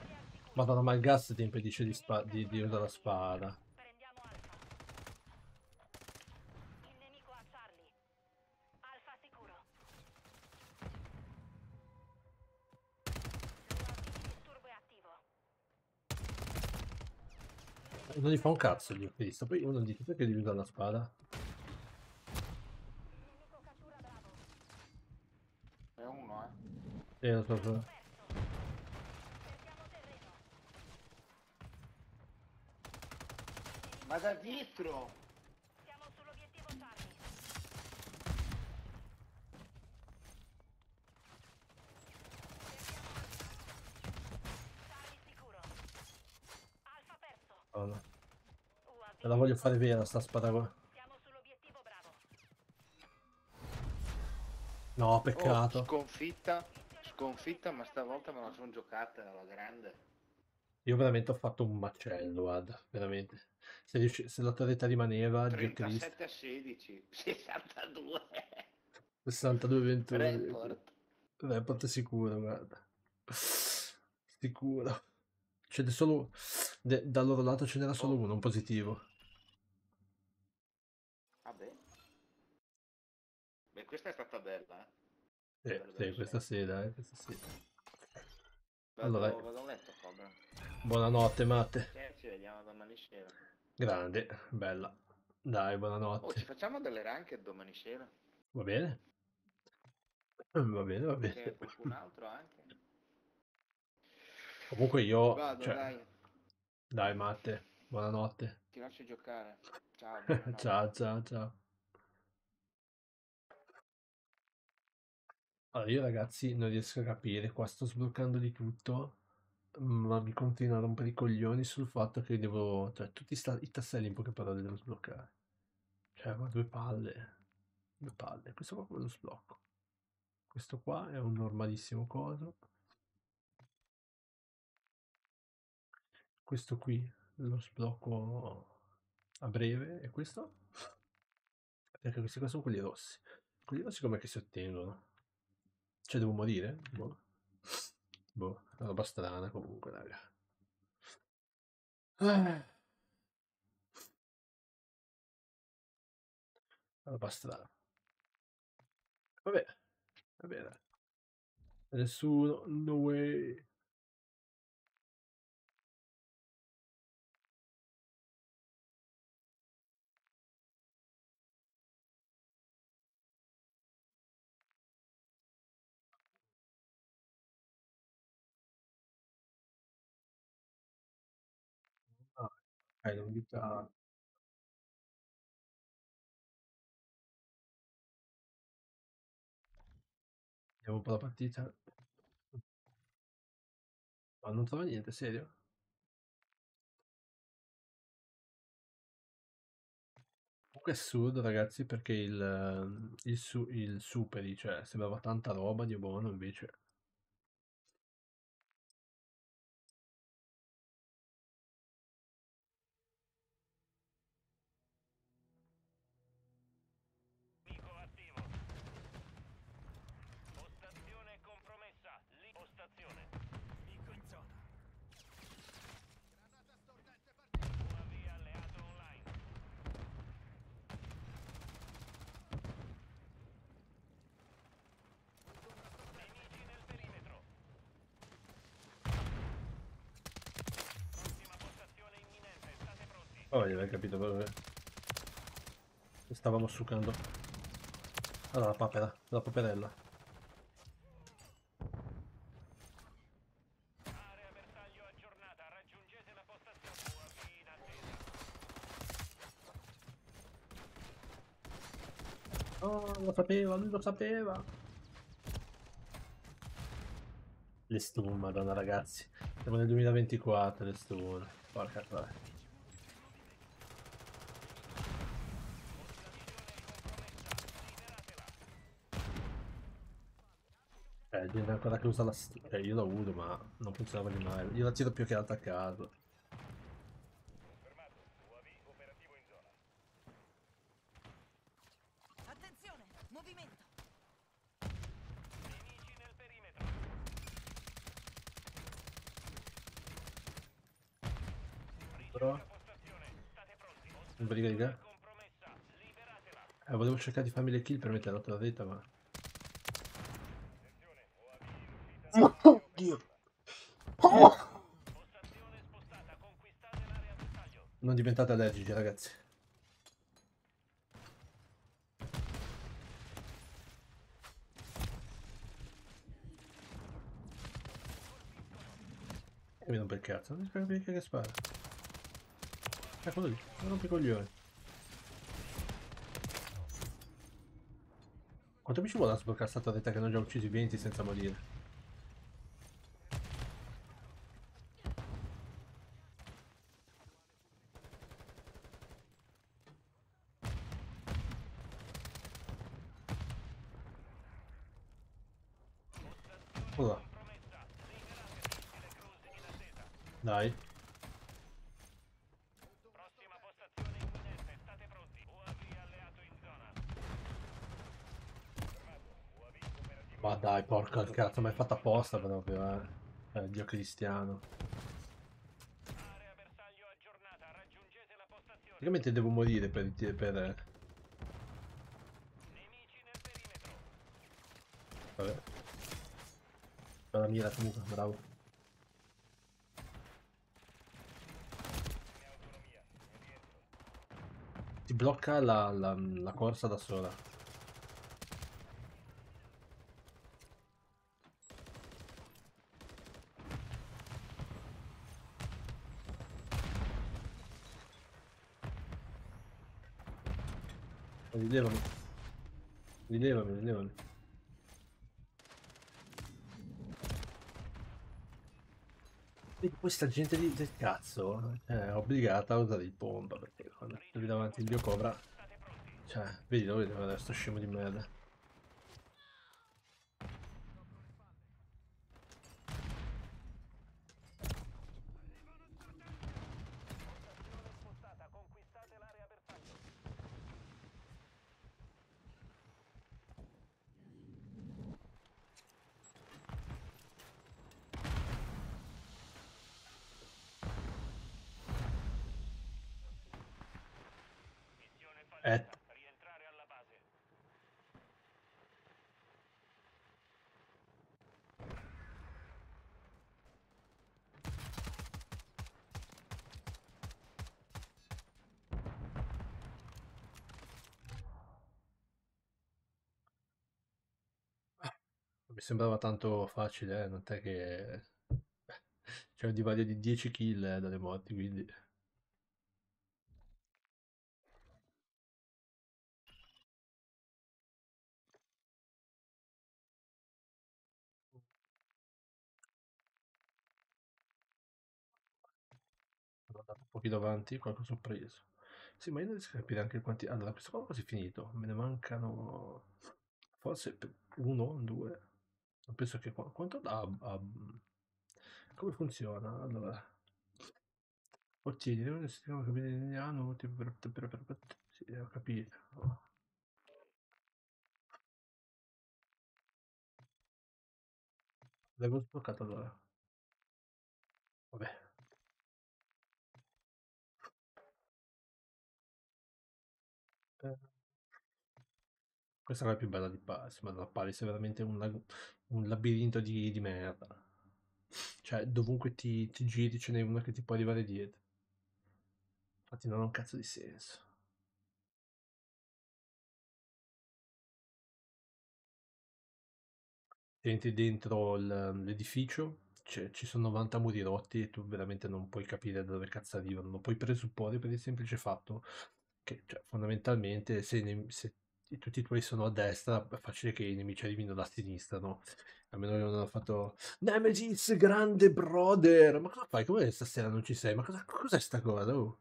Madonna, ma il gas ti impedisce di, di, di usare la spada. Prendiamo Alfa. Il nemico ha Charlie. Alfa sicuro. L'UAV di disturbo è attivo. Non gli fa un cazzo gli Cristo. Poi uno dice perché devi usare la spada? È uno, eh. Eh, lo so, so. Ma da dietro! Siamo sull'obiettivo Charlie. Perdiamo Alfa. Charlie sicuro. Alfa perso. Madonna. UAV. Me la voglio fare vera sta spada qua. Siamo sull'obiettivo Bravo. No, Oh, peccato. sconfitta, sconfitta, ma stavolta me la sono giocata alla grande. Io veramente ho fatto un macello, guarda, veramente. Se, riusci- se la torretta rimaneva, Dio Cristo. 37 a 16, 62. 62 21. Report. Report sicuro, guarda. Sicuro. Ce n'è solo. de- dal loro lato ce n'era solo Oh. uno, un positivo. Vabbè. Beh, questa è stata bella, eh. Sì, sì, questa sì. eh, questa sera. Vado, Allora- vado a letto, Cobra. Buonanotte, Matte. Eh, ci vediamo domani sera. Grande, bella. Dai, Oh, ci buonanotte. facciamo delle ranked domani sera? Va bene? Va bene, va C'è bene. qualcun altro anche? Comunque io. Vado, cioè, dai, dai, Matte, buonanotte. ti lascio giocare. Ciao. buonanotte. ciao, ciao, ciao. Allora, io ragazzi non riesco a capire, qua sto sbloccando di tutto, ma mi continua a rompere i coglioni sul fatto che devo, cioè tutti sta- i tasselli in poche parole devo sbloccare. Cioè, ma due palle, due palle, questo qua come lo sblocco. Questo qua è un normalissimo coso. Questo qui lo sblocco a breve e questo? Perché questi qua sono quelli rossi. Quelli rossi com'è che si ottengono? Cioè devo morire? Boh. Boh, è una roba strana comunque, raga. Ah. Roba strana. Vabbè, va bene. Nessuno, no way. Hai novità. Vediamo un po' la partita. Ma non trova niente, serio? Comunque è assurdo, ragazzi, perché il, il, su, il superi, cioè, sembrava tanta roba di buono, invece... Nemico attivo. Postazione compromessa. Lì postazione. Nemico in zona. UAV alleato online. Nemici nel perimetro. Prossima postazione imminente. State pronti. Oh, avevi capito dove... Stavamo succando. Allora, la papera, la paperella. Oh, lo sapeva, lui lo sapeva. Le stun, madonna ragazzi. Siamo nel 2024, le stun. Porca troia. Gente ancora che usa la stun. Eh, io la uso, ma non funzionava di mai. Io la tiro più che altro a caso. Confermato. UAV operativo in zona. Attenzione, movimento. Nemici nel perimetro. Però... Che riga? Compromessa. Liberatela. Eh, volevo cercare di farmi le kill per mettere la torretta, ma... Attenzione. UAV l'area bersaglio. Non diventate allergici, ragazzi. E mi rompe il cazzo, non mi capisco che spara. Eccolo lì, non rompe i coglioni. Quanto mi ci vuole a sbloccare sta torretta che ne ho già uccisi 20 senza morire? Ora, Compromessa. Liberate le cruise in attesa. dai. Prossima postazione imminente. State pronti. UAV alleato in zona. Confermato. UAV operativo. Ma dai, porca il cazzo, ma è fatta apposta proprio, eh. Eh, Dio cristiano. Praticamente devo morire per... per... Perimetro. Vabbè. Per la mira comunque, bravo. Ti blocca la, la, la corsa da sola. Rilevami. Rilevami, rilevami. Vedi, questa gente lì del cazzo è obbligata a usare il pompa perché quando trovi davanti il dio cobra. Cioè, vedi dove sto scemo di merda. sembrava tanto facile, eh? non è che c'è un divario di 10 kill eh, dalle morti, quindi... Sono andato un pochino avanti, qualcosa ho preso. Sì, ma io non riesco a capire anche quanti... Allora, questo qua è quasi finito, me ne mancano... Forse uno, due... Penso che... qua- Quanto dà? a- a- Come funziona? Allora... Ottieni, un cabine indiano, tipo per, per, per, per, Sì, ho capito. L'avevo sbloccato allora. Vabbè. Eh, Questa è la più bella di Paris, ma la Paris è veramente un, lag- un labirinto di, di merda. Cioè, dovunque ti, ti giri ce n'è una che ti può arrivare dietro. Infatti non ha un cazzo di senso. Entri dentro l'edificio, ci sono 90 muri rotti e tu veramente non puoi capire da dove cazzo arrivano. Lo puoi presupporre per il semplice fatto che, cioè, fondamentalmente, se, se tutti i tuoi sono a destra, è facile che i nemici arrivino da sinistra, no? A meno che non hanno fatto Nemesis, grande brother! Ma cosa fai? Come stasera non ci sei? Ma cosa, cos'è sta cosa? Oh?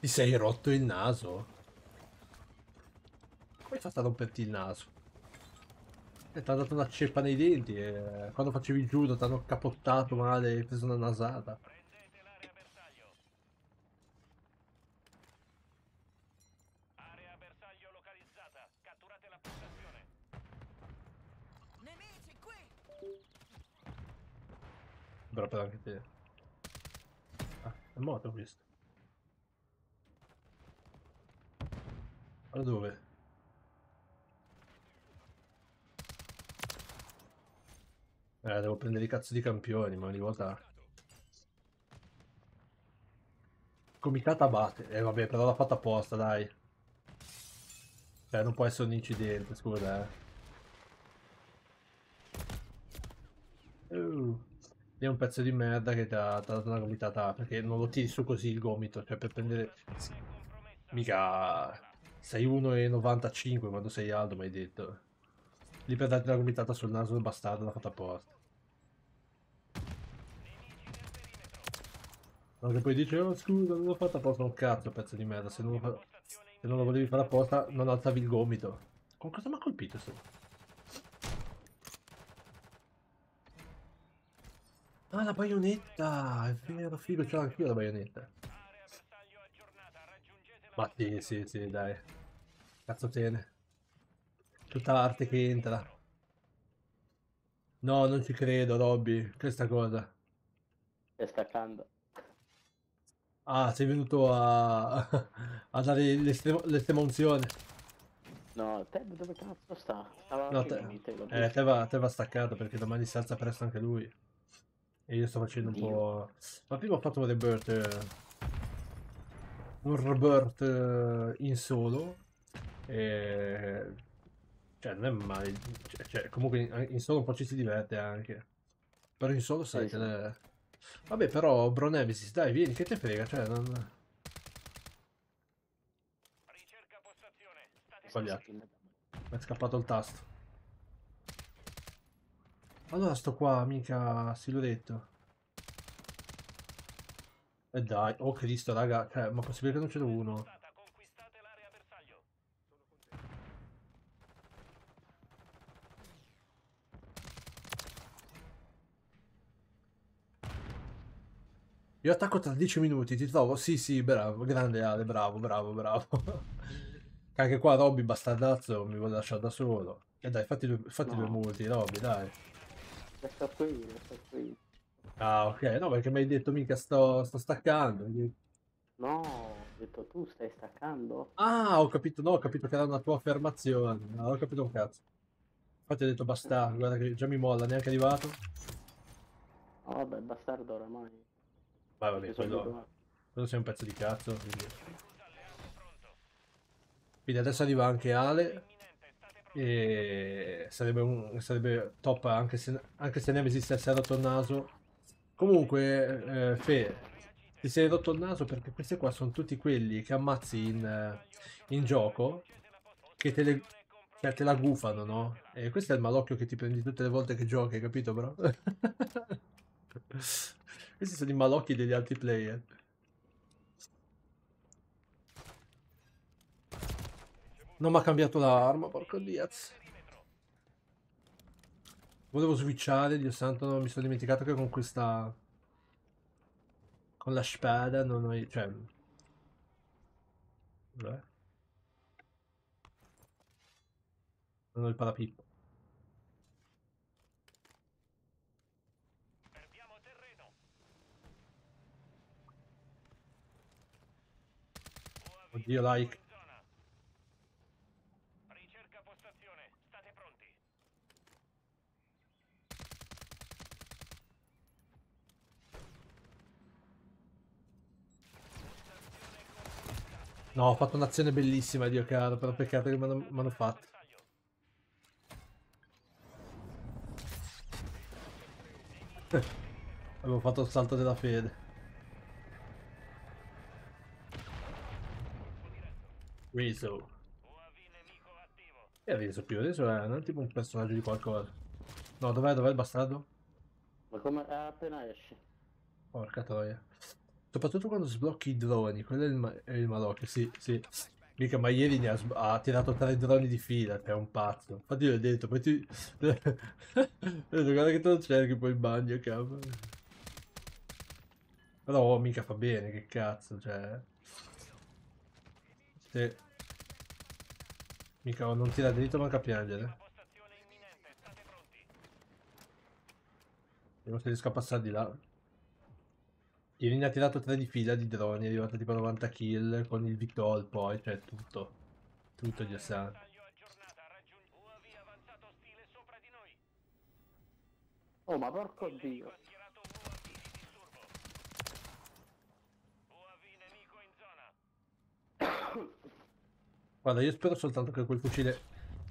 Ti sei rotto il naso? Come hai fatto a romperti il naso? E ti ha dato una ceppa nei denti e quando facevi judo ti hanno capottato male e preso una nasata. Per anche te. Ah, è morto questo. Ma dove? Eh, devo prendere i cazzo di campioni, ma ogni volta... Comitata bate. Eh vabbè, però l'ha fatta apposta, dai. Cioè, non può essere un incidente, scusa, eh. Uh, è un pezzo di merda che ti ha ti ha dato una gomitata, perché non lo tiri su così il gomito, cioè per prendere... Mica... Sei 1,95 quando sei alto, mi hai detto. Lì per darti una gomitata sul naso del bastardo l'ha fatta apposta. No, che poi dice, oh scusa, non l'ho fatta apposta un cazzo, pezzo di merda, se non fa- se non lo volevi fare apposta non alzavi il gomito. Con cosa mi ha colpito sto? Ah, la baionetta! È vero, figo, ce l'ho anch'io la baionetta. Ma sì, sì, sì, dai. Cazzo tiene. Tutta l'arte che entra. No, non ci credo, Robby. Questa cosa. Stai staccando. Ah, sei venuto a, a dare l'estrema l'estrema unzione. No, te dove cazzo sta? Stava No, te, lì, eh, visto. te va, te va staccato perché domani si alza presto anche lui. E io sto facendo un Dio. po'... Ma prima ho fatto un rebirth... eh, Un rebirth eh, in solo. E... Cioè, non è male. Cioè, cioè, comunque in, in solo un po' ci si diverte anche. Però in solo sai Sì, che... sì. le- Vabbè, però Bro Nemesis, dai, vieni, che te frega, cioè, non... Sbagliato. Mi è scappato il tasto. Allora sto qua, mica siluretto. E dai, oh Cristo, raga, cioè, ma possibile che non ce n'è uno? Io attacco tra 10 minuti, ti trovo? Sì, sì, bravo, grande Ale, bravo, bravo, bravo. Anche qua Robby bastardazzo mi vuole lasciare da solo. E dai, fatti due, fatti due No. multi, Robby, dai. Resta qui, resta qui. Ah, ok, no, perché mi hai detto mica sto, sto staccando. No, ho detto tu stai staccando? Ah, ho capito, no, ho capito che era una tua affermazione. No, ho capito un cazzo. Infatti ho detto basta, guarda che già mi molla, neanche arrivato. No, vabbè, bastardo oramai. Vai, vabbè, Che quello, quello sei un pezzo di cazzo. Quindi, quindi adesso arriva anche Ale. E sarebbe, un, sarebbe top anche se, anche se Nemesis stesse rotto il naso. Comunque, eh, Fe, ti sei rotto il naso perché questi qua sono tutti quelli che ammazzi in, eh, in gioco che te, le, cioè, te la gufano, no? E questo è il malocchio che ti prendi tutte le volte che giochi, capito, bro? Questi sono i malocchi degli altri player. Non mi ha cambiato l'arma, porco Diaz. Volevo switchare, Dio santo, mi sono dimenticato che con questa... Con la spada non ho... cioè... Vabbè. Non ho il parapippo. Oddio, like. Ricerca postazione. State pronti. No, ho fatto un'azione bellissima, Dio caro, però peccato che mi hanno fatto. Avevo fatto il salto della fede. Rizzo. UAV nemico attivo. E Rizzo più adesso è un tipo un personaggio di qualcosa. No, dov'è? Dov'è il bastardo? Ma come appena esce? Porca troia. Soprattutto quando sblocchi i droni, quello è il, ma- è il malocchio, sì, sì. Mica, ma ieri ne ha, ha tirato tre droni di fila, è un pazzo. Infatti io ho detto, poi ti... ho detto, guarda che te lo cerchi poi in bagno, cavolo. Però oh, mica fa bene, che cazzo, cioè... Se... Mica, non tira dritto manca a piangere. Vediamo se riesco a passare di là. Ieri ne ha tirato tre di fila di droni, è arrivato tipo a 90 kill con il Victol poi, cioè tutto. Tutto di noi. Oh, ma porco dio. ha schierato un UAV di disturbo. UAV nemico in zona. Guarda, io spero soltanto che quel fucile,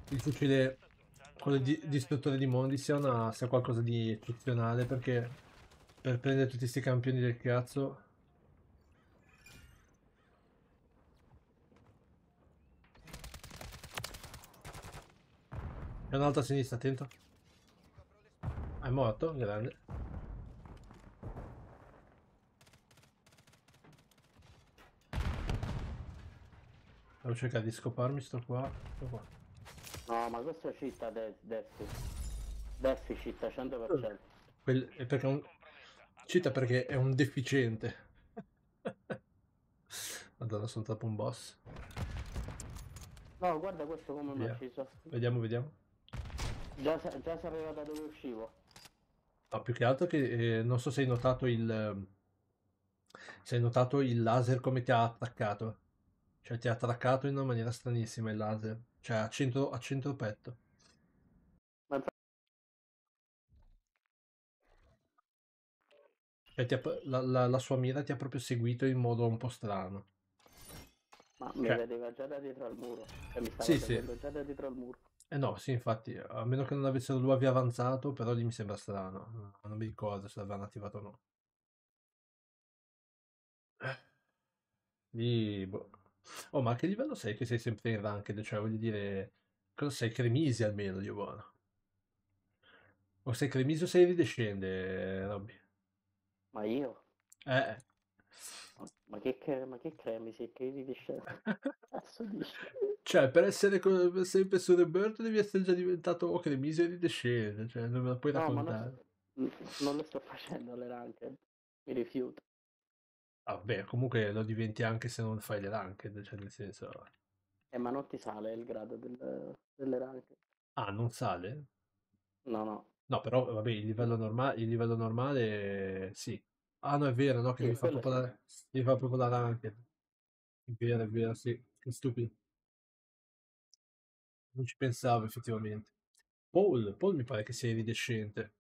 il fucile, quello di distruttore di mondi sia, una, sia qualcosa di eccezionale perché per prendere tutti questi campioni del cazzo... C'è un'altra sinistra, attento. È morto? Grande. Devo cercare di scoparmi sto qua. Sto qua. No, ma questo è città de- Defi. Defi città 100%. Quel- è perché un... Cita perché è un deficiente. Madonna, sono troppo un boss. No, guarda questo come mi ha ucciso. Vediamo, vediamo. Già, già sapeva da dove uscivo. No, più che altro che eh, non so se hai notato il... ehm, Se hai notato il laser come ti ha attaccato. Cioè ti ha attaccato in una maniera stranissima il laser. Cioè a centro, a centro petto. Ma Cioè, ti ha la, la- la sua mira ti ha proprio seguito in modo un po' strano. ma mi Cioè- vedeva già da dietro al muro. Cioè mi stava Sì, sì. già da dietro al muro. Eh no, sì, infatti, a meno che non avessero l'UAV avanzato, però lì mi sembra strano. Non mi ricordo se l'avevano attivato o no. Lì, boh. Oh, ma a che livello sei che sei sempre in ranked? Cioè, voglio dire, cosa sei? Cremisi almeno, Dio buono. O sei Cremisi o sei ridescende, Robby? Ma io? Eh, Ma, ma che, cre- ma che cremi se che di discesa? Cazzo dici? cioè, per essere co- sempre su Roberto devi essere già diventato o Cremisi o ridescende, cioè, non me la puoi No, ma raccontare. non, non le sto facendo le ranked. Mi rifiuto. Beh, comunque lo diventi anche se non fai le ranked, cioè, nel senso... Eh, ma non ti sale il grado del- delle ranked. Ah, non sale? No, no. No, però, vabbè, il livello normale, il livello normale, sì. Ah, no, è vero, no, che Sì, far quello proprio la, devi far proprio la ranked. È vero, è vero, sì, che stupido. Non ci pensavo, effettivamente. Paul, Paul mi pare che sia iridescente.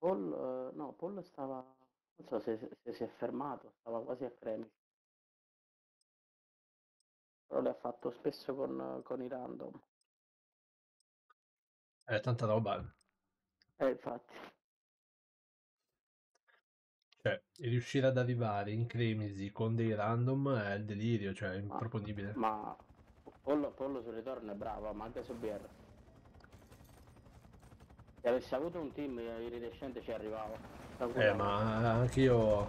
Paul, eh, no, Paul stava, non so se, se si è fermato, stava quasi a cremi. Però le ha fatto spesso con, con i random. È tanta roba. Eh, infatti. Cioè, riuscire ad arrivare in Cremisi con dei random è il delirio, cioè è improponibile. Ma Pollo, Pollo sul ritorno è bravo, ma anche su BR. Se avessi avuto un team iridescente ci arrivavo. Eh, ma anche io...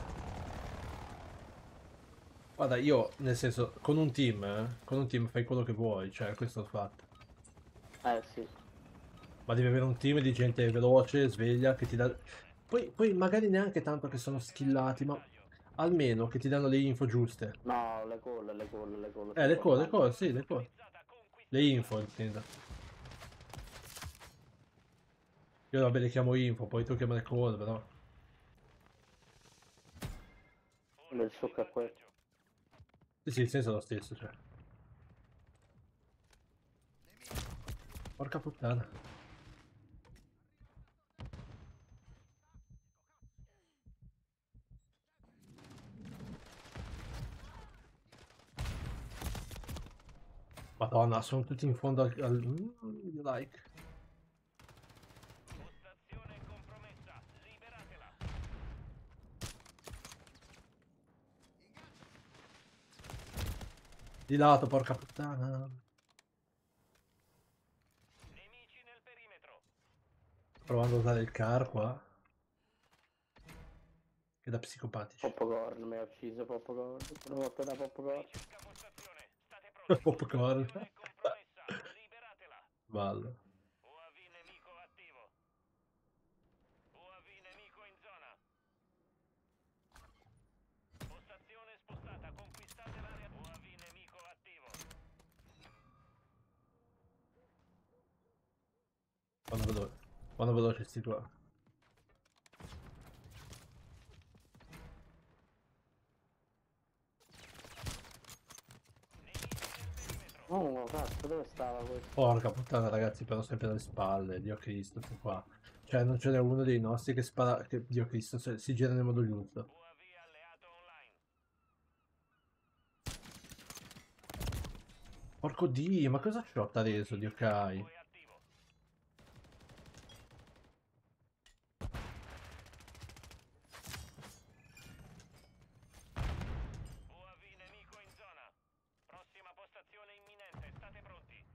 Guarda, io, nel senso, con un team, eh, con un team fai quello che vuoi, cioè, questo ho fatto. Eh sì. Ma devi avere un team di gente veloce, sveglia, che ti dà... Poi, poi magari neanche tanto che sono skillati, ma almeno che ti danno le info giuste. No, le call, le call, le call. Eh, le cose, le cose, sì, le cose. Le info, intendo. Io vabbè le chiamo info, poi tu chiami le call, però... Il succo è questo. Sì, sì, il senso è lo stesso, cioè. Porca puttana. Madonna, sono tutti in fondo al... al... mm, like. Di lato, porca puttana. Nemici nel perimetro. Provando a usare il car qua. Che da psicopatici. Popcorn, mi ha ucciso Popcorn. Prodotto da Popcorn. Popcorn. Postazione compromessa. Liberatela. Ballo. UAV nemico attivo. UAV nemico in zona. Postazione spostata. Conquistate l'area. UAV nemico attivo. Vanno veloce. Vanno veloce sti qua. Oh, cazzo, dove stava questo? Porca puttana ragazzi, però sempre dalle spalle, Dio Cristo, sto qua. Cioè non ce n'è uno dei nostri che spara, che, Dio Cristo, se- si gira nel modo giusto. Porco Dio, ma cosa shot ha reso, Dio Kai? Poi attivo. UAV nemico in zona. Prossima postazione imminente. State pronti.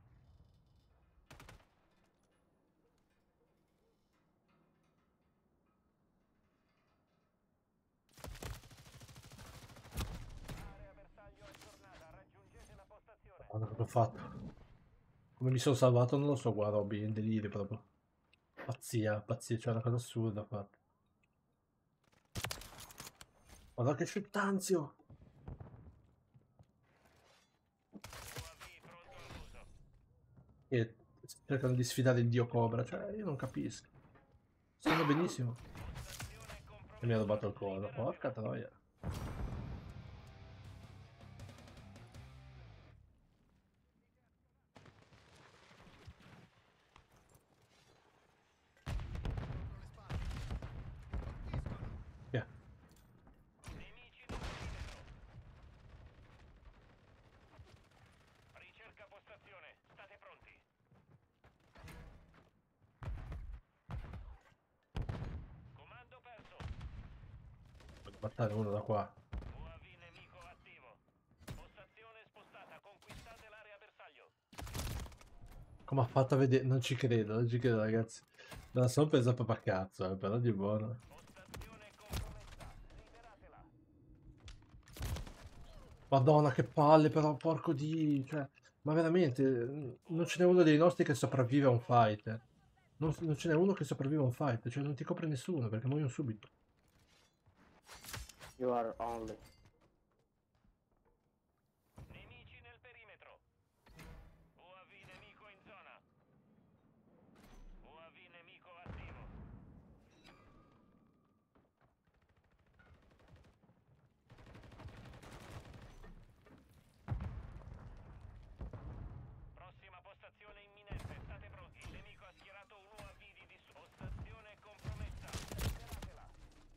Area bersaglio aggiornata. Raggiungete la postazione. Guarda cosa ho fatto. Come mi sono salvato non lo so, guarda, Robby, in delirio proprio. Pazzia, pazzia, c'è una cosa assurda fatta. Guarda che all'uso. E cercano di sfidare il dio Cobra, cioè io non capisco. Stanno benissimo. E mi ha rubato il coso, porca troia. Come ha fatto a vedere? Non ci credo, non ci credo ragazzi. Me la sono presa proprio a cazzo, eh, però di buono. Madonna che palle però, porco di... Cioè, ma veramente, non ce n'è uno dei nostri che sopravvive a un fight. Non, non ce n'è uno che sopravvive a un fight, cioè non ti copre nessuno perché muoiono subito. You are only.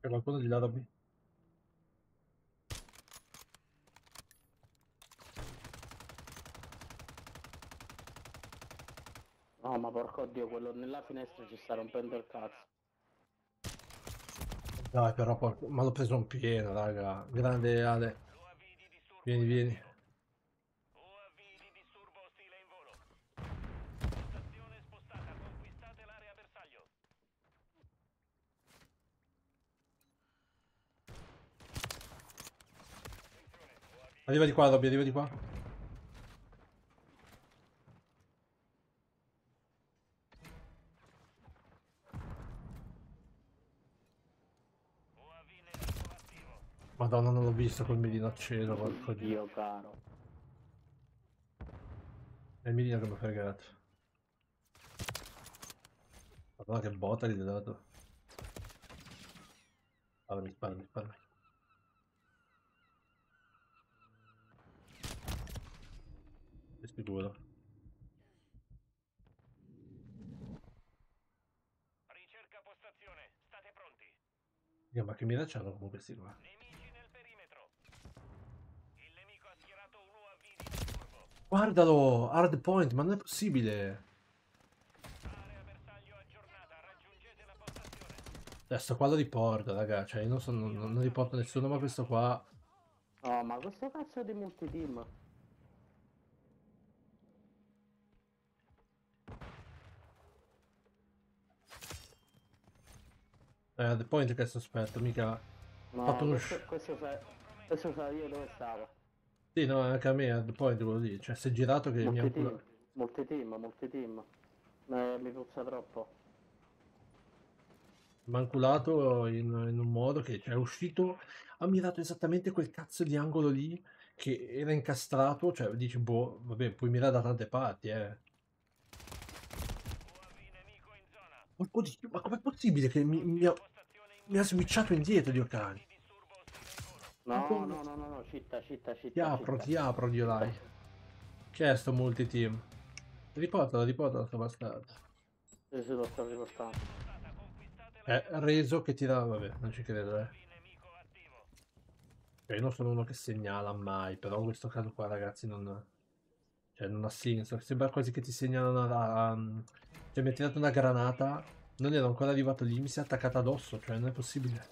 C'è qualcuno di là da B? No, ma porco dio, quello nella finestra ci sta rompendo il cazzo. Dai, però, porco- ma l'ho preso in pieno, raga. Grande Ale. Vieni, vieni. arrivo. UAV di disturbo ostile in volo. Postazione spostata. Conquistate l'area bersaglio. Attenzione, UAV Arriva di qua, Robby, arriva di qua. Madonna, non l'ho visto col mirino acceso, porco dio. Dio caro. È il mirino che mi ha fregato. Madonna, che botta gli ho dato. Sparami, sparami, sparami. Sei sicuro? Ricerca postazione. State pronti. Io, ma che mira c'hanno comunque questi qua? Nemici nel perimetro. Il nemico ha schierato un UAV di. Guardalo! Hard point, ma non è possibile! Area bersaglio aggiornata. Raggiungete la postazione. Adesso qua lo riporto, raga. Cioè, io non, so, non, non riporto nessuno, ma questo qua... No, ma questo cazzo di multiteam. È hard point che è sospetto, mica... No, Fatto uno questo, questo, sa, questo sa io dove stavo. Sì, no, anche a me hard point quello lì. Cioè, si è girato che mi ha Multiteam, inculato. multiteam, multiteam. Eh, mi puzza troppo. Mi ha inculato in, in un modo che cioè, è uscito, ha mirato esattamente quel cazzo di angolo lì che era incastrato, cioè dici, boh, vabbè, puoi mirare da tante parti, eh. Colpo di- Ma com'è possibile che mi, mi mi ha switchato indietro, Dio cani? No, no, no, no, no, citta, citta, citta. Ti apro, citta. ti apro, Dio lai. Che è sto multi-team? Riportala, riportala sta bastarda. Sì, sì, lo sto riportando. È reso che tira, vabbè, non ci credo, eh. Cioè, io non sono uno che segnala mai, però in questo caso qua, ragazzi, non, cioè, non ha senso. Sembra quasi che ti segnalano a... a- Cioè, mi ha tirato una granata, non ero ancora arrivato lì, mi si è attaccata addosso, cioè, non è possibile.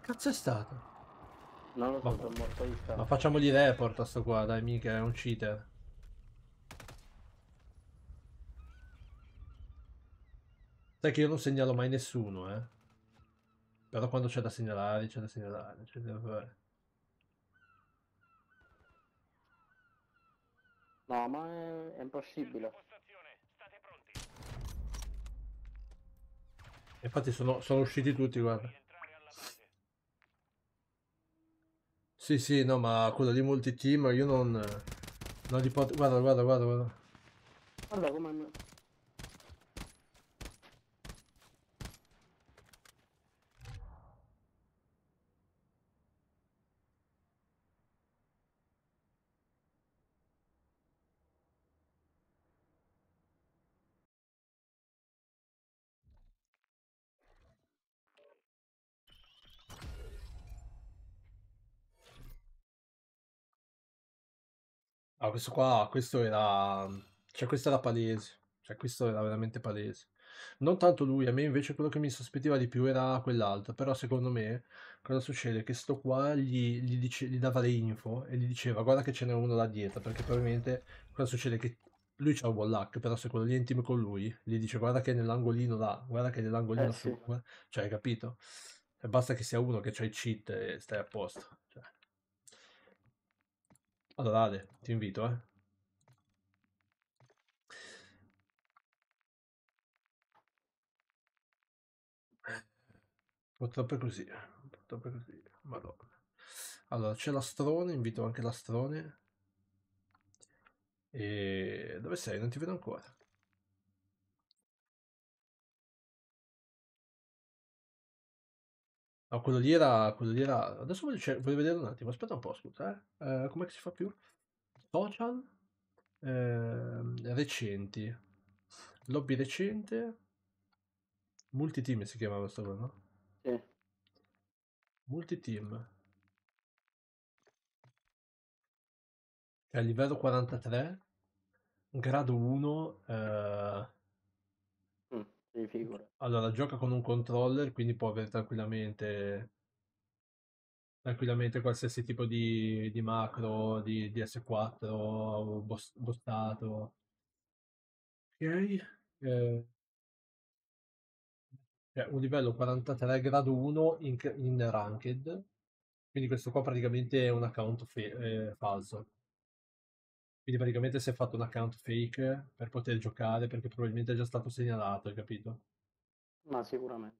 Cazzo è stato? Non lo so, Ma- sono morto di Ma scatto. facciamogli report a sto qua, dai, mica, è un cheater. Sai che io non segnalo mai nessuno, eh. Però quando c'è da segnalare, c'è da segnalare, c'è da fare. No, ma è, è impossibile. Postazione. State pronti. Infatti sono, sono usciti tutti, guarda. Sì, sì, no, ma quello di multi-team io non... Non li pot- Guarda, guarda, guarda, guarda. Guarda come... Ah, questo qua, questo era... Cioè, questo era palese. Cioè, questo era veramente palese. Non tanto lui, a me invece quello che mi sospettiva di più era quell'altro. Però secondo me, cosa succede? Che sto qua gli, gli dice- gli dava le info e gli diceva guarda che ce n'è uno là dietro. Perché probabilmente cosa succede? Che lui c'ha un luck, però se quello lì è in team con lui, gli dice guarda che è nell'angolino là, guarda che è nell'angolino Eh, su. sì. guarda." Cioè, hai capito? E basta che sia uno che c'ha i cheat e stai a posto. Cioè. Allora, Ale, ti invito, eh. Purtroppo è così, purtroppo è così, madonna. Allora, c'è l'astrone, invito anche l'astrone. E dove sei? Non ti vedo ancora. No, quello lì era, quello lì era... Adesso voglio, cer- voglio vedere un attimo, aspetta un po', scusa, eh. Eh, com'è che si fa più? Social? Ehm, recenti. Lobby recente. Multiteam si chiamava sto quello, no? Sì. Multiteam. Cioè, livello 43, grado 1. eh, Figura. allora, gioca con un controller, quindi può avere tranquillamente, tranquillamente qualsiasi tipo di, di macro, di DS4, bos- bostato. Ok. eh, cioè, un livello 43, grado 1 in, in ranked. Quindi questo qua praticamente è un account fe- eh, falso. Quindi praticamente si è fatto un account fake per poter giocare perché probabilmente è già stato segnalato, hai capito? Ma sicuramente.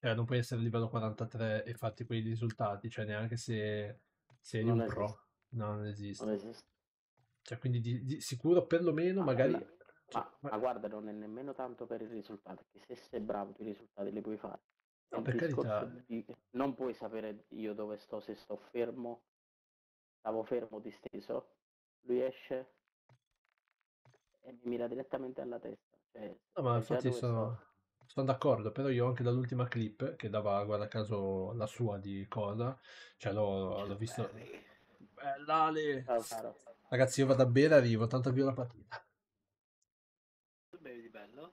Cioè non puoi essere livello 43 e farti quei risultati, cioè neanche se, se eri Non un esiste. pro. No, non esiste. Non esiste. Cioè quindi di, di sicuro perlomeno Ma- magari... ma- cioè, Ma, ma- guarda, non è nemmeno tanto per il risultato, perché se sei bravo i risultati li puoi fare. No, per carità. di che non puoi sapere io dove sto, se sto fermo, stavo fermo disteso, lui esce e mi mira direttamente alla testa. Cioè, No, ma già infatti sono, sono d'accordo, però io anche dall'ultima clip che dava, guarda caso, la sua di cosa, cioè l'ho, l'ho visto... Bella Ale! Ragazzi, io vado a bere, arrivo, tanto avvio la partita. Tu bevi di bello?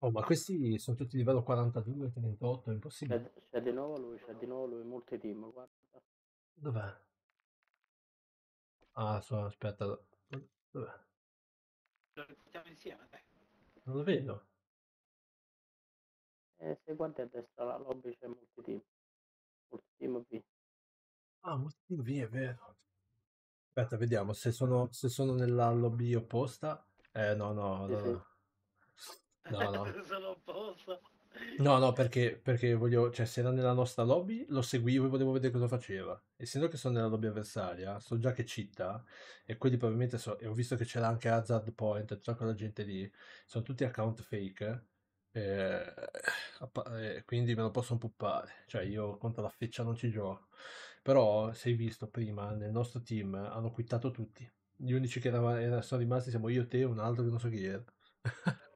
Oh, ma questi sono tutti livello 42, 38, è impossibile. C'è, c'è di nuovo lui, c'è di nuovo lui, multi-team, guarda. Dov'è? Ah, so, aspetta. Dov'è? Lo ripetiamo insieme, dai. Non lo vedo. E se guardi a destra la lobby c'è multi-team. Multi-team B. Ah, Multiteam V, è vero. Aspetta, vediamo se sono, se sono nella lobby opposta. Eh, no, no, Sì, no, sì. no. No, no. Sono opposto. No, no, perché, perché voglio, cioè, se era nella nostra lobby, lo seguivo e volevo vedere cosa faceva. Essendo che sono nella lobby avversaria, so già che citta, e quelli probabilmente so, e ho visto che c'era anche Hazard Point tutta quella gente lì, sono tutti account fake, eh, eh, quindi me lo possono puppare. Cioè, io contro la feccia non ci gioco. Però, se hai visto prima, nel nostro team hanno quittato tutti. Gli unici che erano, era- sono rimasti siamo io, te e un altro che non so chi era.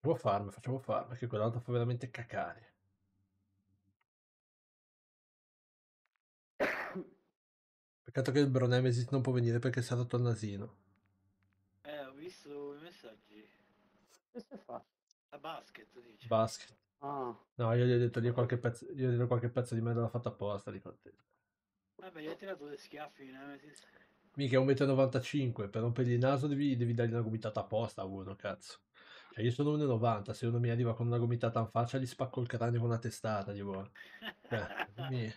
Facciamo farm, facciamo farm, perché quell'altro fa veramente cacare. Peccato che il Bro Nemesis non può venire perché si è rotto il nasino. Eh, ho visto i messaggi. Che si fa? A basket, dici. Basket. Ah, No, io gli ho detto lì qualche pezzo, io gli ho detto qualche pezzo di me l'ha fatto apposta, di contento. Vabbè, gli hai tirato due schiaffi, Nemesis. Mica è 1,95 m, per rompergli il naso devi, devi dargli una gomitata apposta a uno, cazzo. Cioè io sono 1,90, se uno mi arriva con una gomitata in faccia gli spacco il cranio con una testata, gli vuole. Cioè, mi-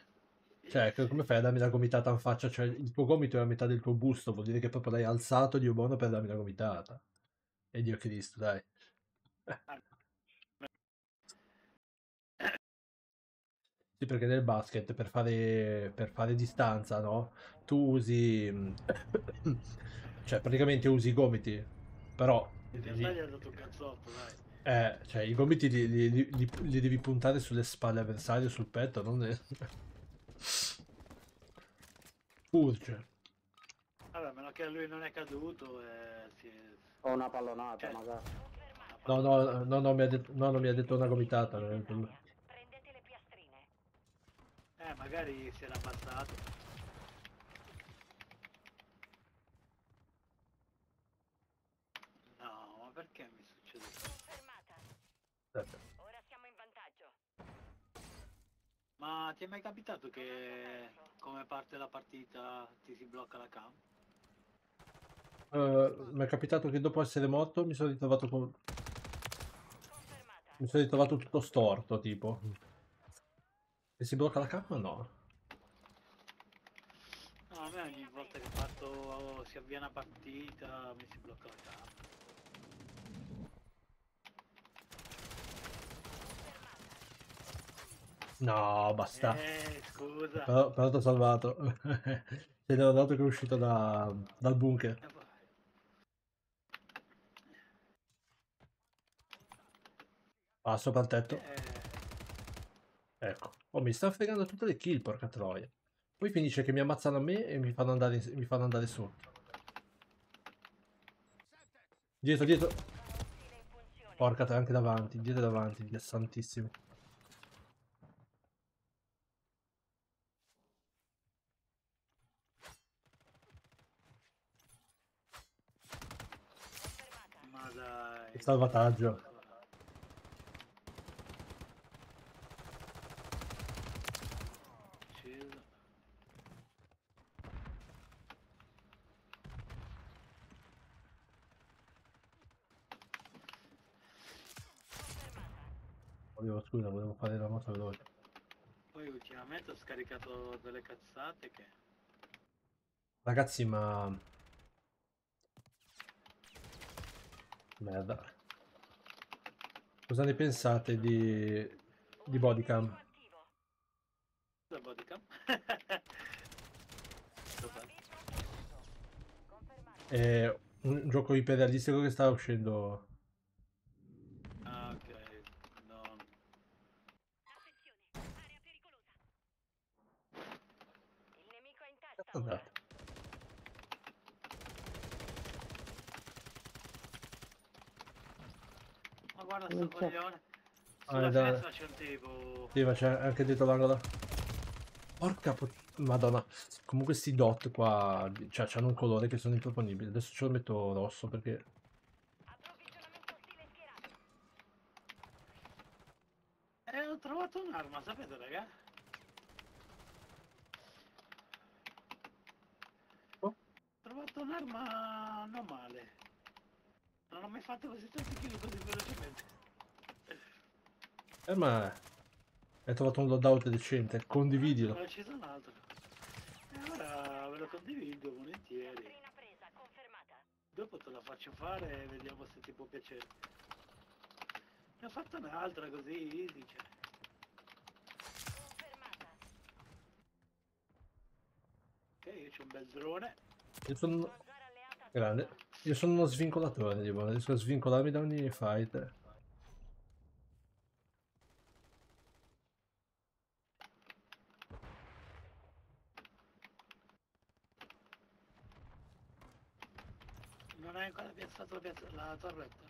cioè, co- come fai a darmi la gomitata in faccia? Cioè, il tuo gomito è a metà del tuo busto, vuol dire che proprio l'hai alzato, Dio buono, per darmi la gomitata. E Dio Cristo, dai. Sì, perché nel basket per fare, per fare distanza, no? Tu usi... cioè, praticamente usi i gomiti, però... In li- realtà gli ha dato un cazzotto, dai. eh, cioè, i gomiti li, li- li- devi puntare sulle spalle avversarie, sul petto, non... nel- Urge. Vabbè, a meno che lui non è caduto e si è... ho una pallonata Cioè, magari. No, no, no, no, mi ha detto, no, non mi ha detto una gomitata. Prendete le piastrine. Eh, magari si era abbassato. No, ma perché mi succede questo? Confermata. Aspetta. Ora siamo in vantaggio. Ma ti è mai capitato che come parte la partita ti si blocca la cam? Eh, mi è capitato che dopo essere morto mi sono ritrovato con... Mi sono ritrovato tutto storto, tipo. E si blocca la camera? No. No, a me ogni volta che parto, si avvia una partita, mi si blocca la cam. No, basta. Eh, scusa. Però, però ti ho salvato. Sei dato che è uscito da- dal bunker. Eh, Ah, sopra il tetto. eh, Ecco. Oh, mi sta fregando tutte le kill, porca troia. Poi finisce che mi ammazzano a me e mi fanno andare, mi fanno andare sotto. Dietro, dietro. Porca troia, anche davanti, dietro e davanti, Dio santissimo. Confermata. ma dai. Il salvataggio. Volevo, scusa, volevo fare la moto veloce. Poi ultimamente ho scaricato delle cazzate che... Ragazzi, ma... Merda. Cosa ne pensate di, di bodycam? Da bodycam. È un gioco iperrealistico che sta uscendo. Ah, ok. No. Attenzione, area pericolosa. Il nemico è in testa Cazzo ora. date? Ma guarda Non sto c'è. coglione. Ah, Sulla è da- finestra c'è un tipo... Sì, ma c'è anche dietro l'angolo. Porca put- madonna. Comunque sti dot qua, cioè, hanno un colore che sono improponibili. Adesso ce lo metto rosso perché... Approvvigionamento ostile schierato. Eh, ho trovato un'arma, sapete raga? Oh. Ho trovato un'arma non male. Non ho mai fatto così tanti kill così velocemente. Eh, ma... Hai trovato un loadout decente, condividilo. Ho acceso un altro. E ora ve lo condivido volentieri. Dopo te la faccio fare e vediamo se ti può piacere. Ne ho fatto un'altra così easy, cioè. Ok, io c'ho un bel drone. Io sono... Grande. Io sono uno svincolatore, tipo, riesco a svincolarmi da ogni fight. Non hai ancora piazzato la, piazza- la torretta?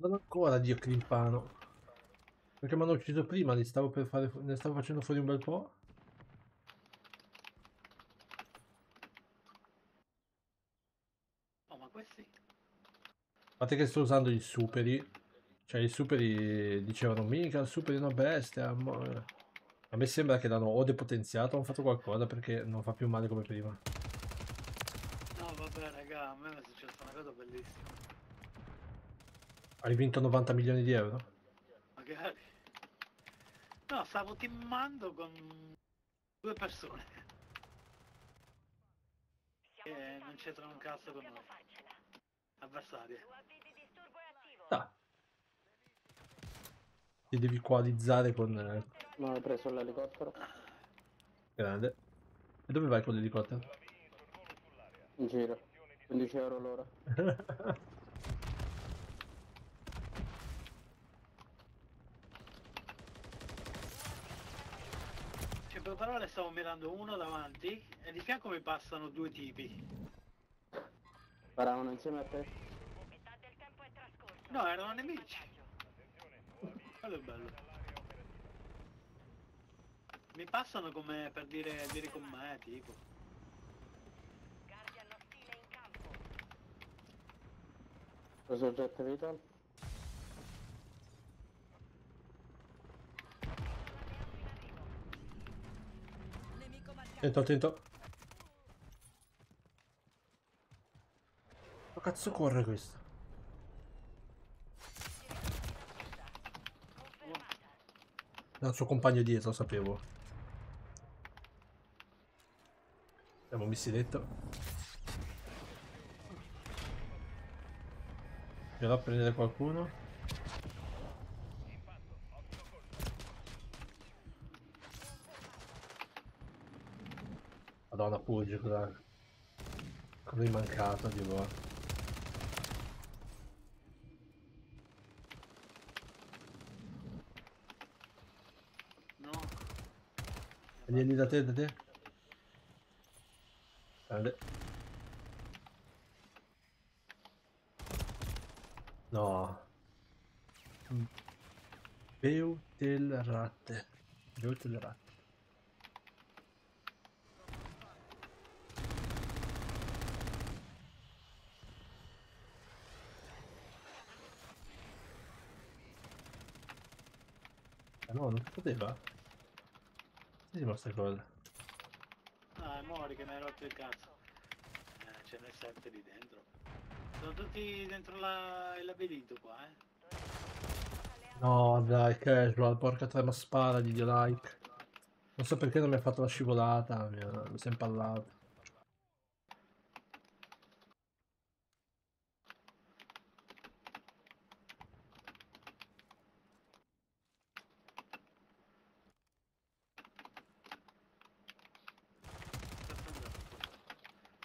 Non ancora, Dio Crimpano. Perché mi hanno ucciso prima, li stavo per fare, ne stavo facendo fuori un bel po'. Oh, ma questi? A parte che sto usando i superi. Cioè i superi dicevano mica il super è una bestia. mo-". A me sembra che l'hanno o depotenziato o hanno fatto qualcosa perché non fa più male come prima. No, vabbè, raga, a me mi è successa una cosa bellissima. Hai vinto 90 milioni di euro? Magari. No, stavo teamando con due persone. Siamo Eh, orbitati non c'entra un cazzo con noi. attivo. Ah. Ti devi coalizzare con... eh, Non ho preso l'elicottero. grande. E dove vai con l'elicottero? In giro. 15 euro l'ora. Per parole stavo mirando uno davanti e di fianco mi passano due tipi. Sparavano insieme a te. Metà del tempo è trascorso. No, erano nemici. Quello è bello. Mi passano come per dire vieni con me, tipo. Guardian ostile in campo. Preso oggetto vital. Attento, attento. Ma cazzo corre questo? Era il suo compagno dietro, lo sapevo. Abbiamo missiletto. Andiamo a prendere qualcuno. Pugge, cosa... Cosa è mancato di voi? No. Vieni da te, da te. Grande. No. Beutelratte. Beutelratte. No, non poteva. Ma sta cosa. Ah, muori che mi hai rotto il cazzo. Eh, ce n'è sette lì dentro. Sono tutti dentro la... il labirinto qua, eh. No, dai, casual, porca tre, ma sparagli, dio like. Non so perché non mi ha fatto la scivolata, mi, ha- mi si è impallato.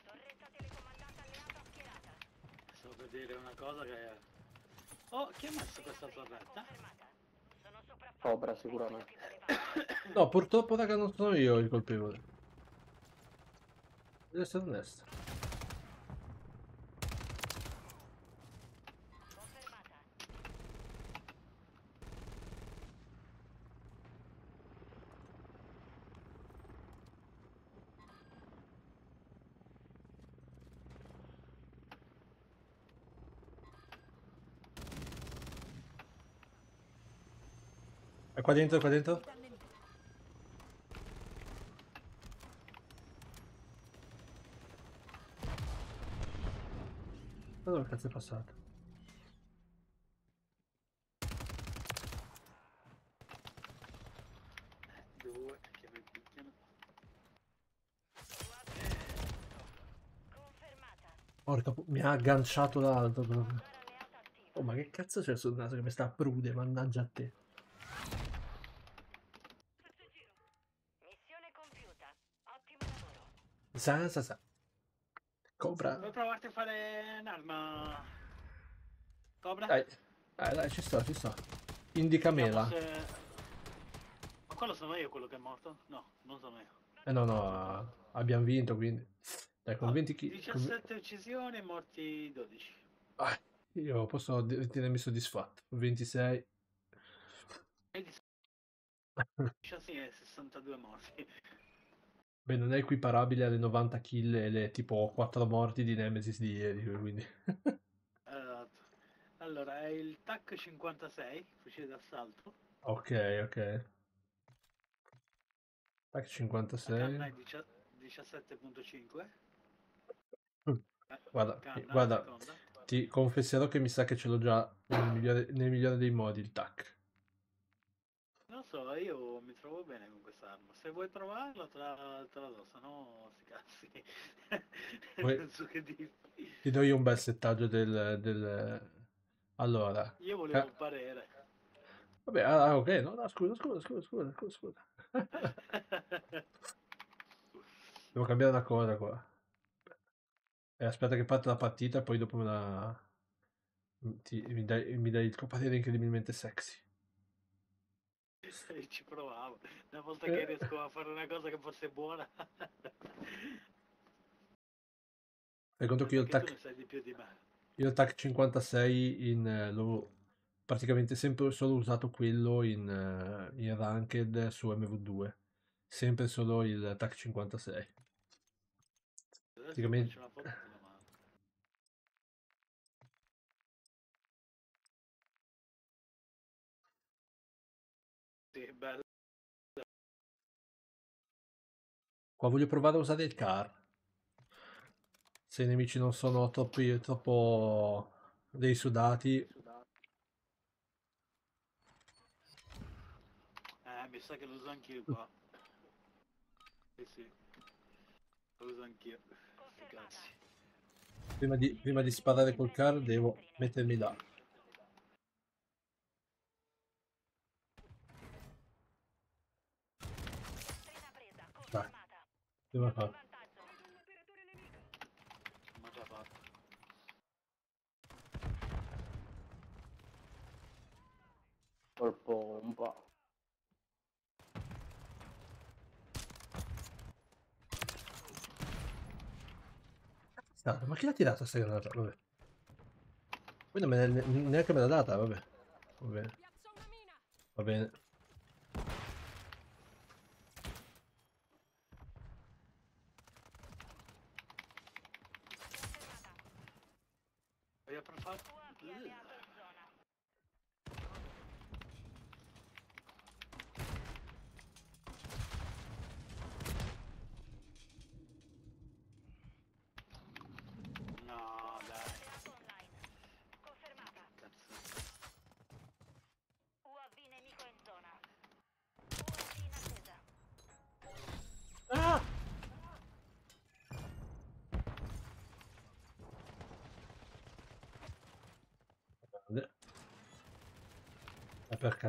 Torretta telecomandata alleata schierata. Stavo per dire una cosa che... Oh, chi ha messo questa torretta? Confermata. Sono sopraffatto. Cobra sicuramente. No, purtroppo, raga, non sono io il colpevole. Devo essere onesto. Qua dentro, qua dentro? Ma dove cazzo è passato? Due, che mi picchiano. Porca mi ha agganciato l'altro. Oh, ma che cazzo c'è sul naso che mi sta a prude, mannaggia a te. Sa, sa, sa. Cobra. Vuoi provarti a fare un'arma? Cobra? Dai, dai, dai, ci sto, ci sto. Indica Vediamo mela. se- Ma quello sono io quello che è morto? No, non sono io. Eh no, no, abbiamo vinto, quindi... Dai, con Ah, 20 kg... 17 uccisioni e morti 12. io posso ritenermi soddisfatto. 26... E 16 e 62 morti. Beh, non è equiparabile alle 90 kill e le tipo 4 morti di Nemesis di ieri, quindi... Esatto. Allora, è il TAC 56, fucile d'assalto. ok, ok. Tac La 56. canna è dicia- 17.5. Mm. Eh, Guarda, canna, guarda, ti confesserò che mi sa che ce l'ho già nel migliore, nel migliore dei modi il tac. So, io mi trovo bene con quest'arma. Se vuoi provarla, te la, te la do, se no sti cazzi. Vuoi- non so. Ti do io un bel settaggio del... del... Allora... Io volevo Ca- un parere. Vabbè, ah, ok, no, no, scusa, scusa, scusa, scusa, scusa, scusa. Devo cambiare una cosa qua. Eh, aspetta che parte la partita e poi dopo me la... ti- mi, dai, mi dai il tuo parere incredibilmente sexy. Ci provavo. Una volta Eh. che riesco a fare una cosa che fosse buona. Fai conto che io il tac... di di. Io il TAC 56 in, eh, l'ho praticamente sempre solo usato quello in, eh, in Ranked su MV2. Sempre solo il TAC 56. Adesso Praticamente- Sì, bello. Qua voglio provare a usare il car. Se i nemici non sono troppi, troppo dei sudati. Eh, mi sa che lo uso anch'io qua. Sì, sì. Lo uso anch'io. Prima di, prima di sparare col car devo mettermi là. Operatore nemico. Ma già fatto. Colpo un po'. Stato, ma chi l'ha tirata questa granata? Vabbè. Poi non me ne- neanche me l'ha data, vabbè. Va bene. Va bene. Confermata. Voglio per fare... UAV alleato in zona. No, dai. Alleato online. Confermata. Cazzo. UAV nemico in zona. UAV in attesa. Grande.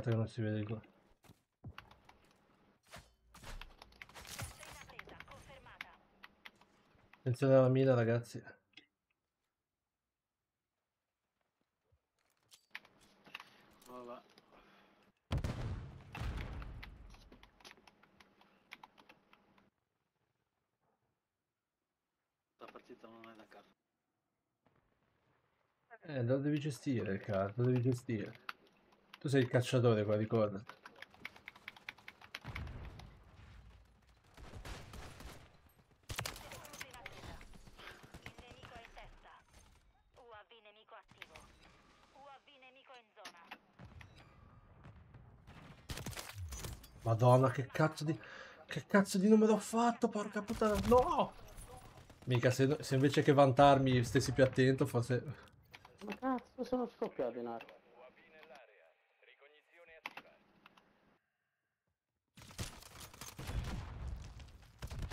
Peccato che non si vede qua. Attenzione alla mina, ragazzi. Vabbè. La partita non è da caso. Eh, lo devi gestire il car, lo devi gestire. Tu sei il cacciatore qua, ricorda. Madonna, che cazzo di... Che cazzo di numero ho fatto, porca puttana, no! Mica, se, se invece che vantarmi stessi più attento, forse... Ma cazzo sono scoppiato in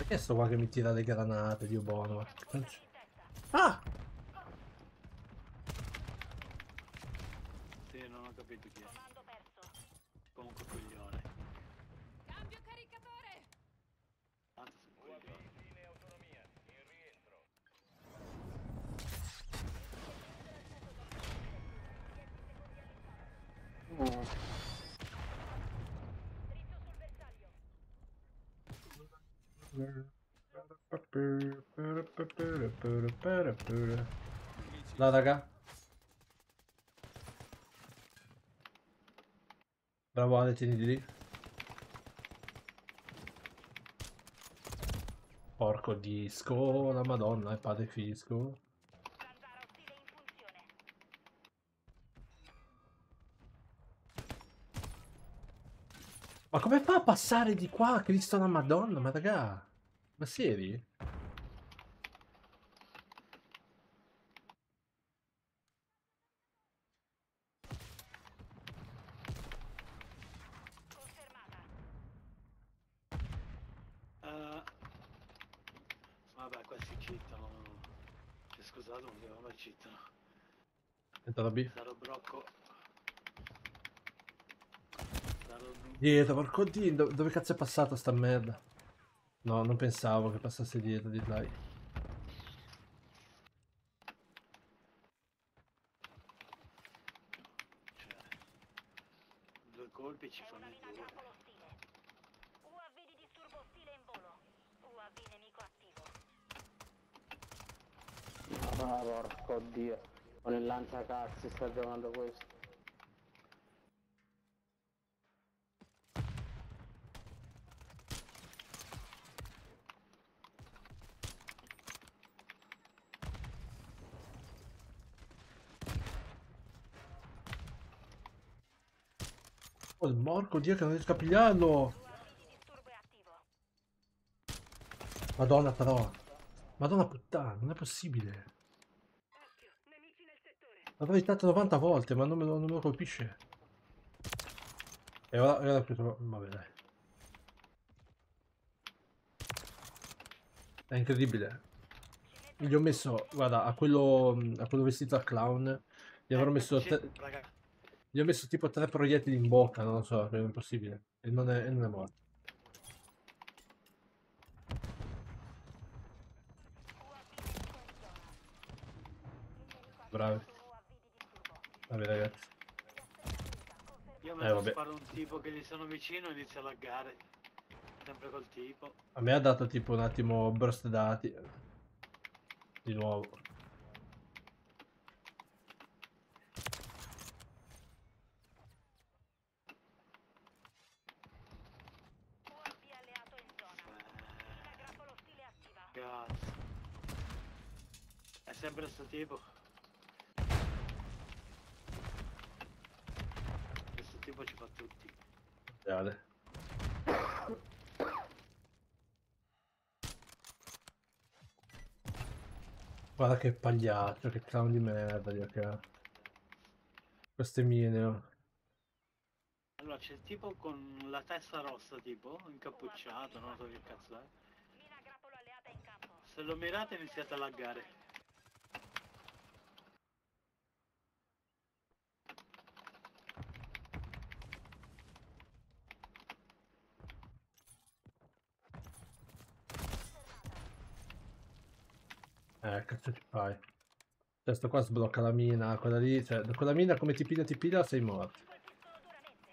aria. Perché sto qua che mi tira le granate, Dio buono? che. Ah! Sì, non ho capito chi è. Comando perso. Comunque coglione. Cambio caricatore. Tanto un coglione. Mm. Dritto sul bersaglio. No, raga. Bravo Ale, tieni lì. Porco disco, la madonna, è padre fisco. Zanzara ostile in funzione. Ma come fa a passare di qua? Cristo la madonna, ma raga. Ma seri? Confermata. Eh, vabbè, questi cheatano. Cioè, scusate, ma che vabbè cheatano. Aspetta la B. Sarò brocco. Sarò bru- Dietro, porco dio, do- dove cazzo è passata sta merda? No, non pensavo che passasse dietro di là. Cioè, due colpi ci fanno in due. UAV di disturbo ostile in volo. UAV nemico attivo. Ah, porco dio. Con il lanciacazzi sta giocando questo. Morco Dio che non riesco a pigliarlo! Madonna però. Madonna puttana, non è possibile. L'avrei dato 90 volte, ma non me lo, non me lo colpisce. E ora, ora questo... Vabbè dai. È incredibile. Gli ho messo, guarda, a quello, a quello vestito da clown, gli avrò messo, tre- raga, gli ho messo tipo tre proiettili in bocca, non lo so, è impossibile. E non è, e non è morto. Bravi. Vabbè ragazzi. io Eh, mentre vabbè. sparo un tipo che gli sono vicino inizio a laggare. Sempre col tipo. A me ha dato tipo un attimo burst dati. Di nuovo. UAV alleato in zona. Mina grappolo stile attiva. Cazzo. È sempre sto tipo. Questo tipo ci fa tutti. Reale. Guarda che pagliaccio, che clown di merda, Dio che ha. Queste mine, oh. Allora c'è il tipo con la testa rossa tipo, incappucciato, non so che cazzo è. Se lo mirate iniziate a laggare. Eh, cazzo ci fai? Cioè, sto qua sblocca la mina, quella lì, cioè, quella mina come ti piglia ti piglia sei morto. Ti colpisco duramente.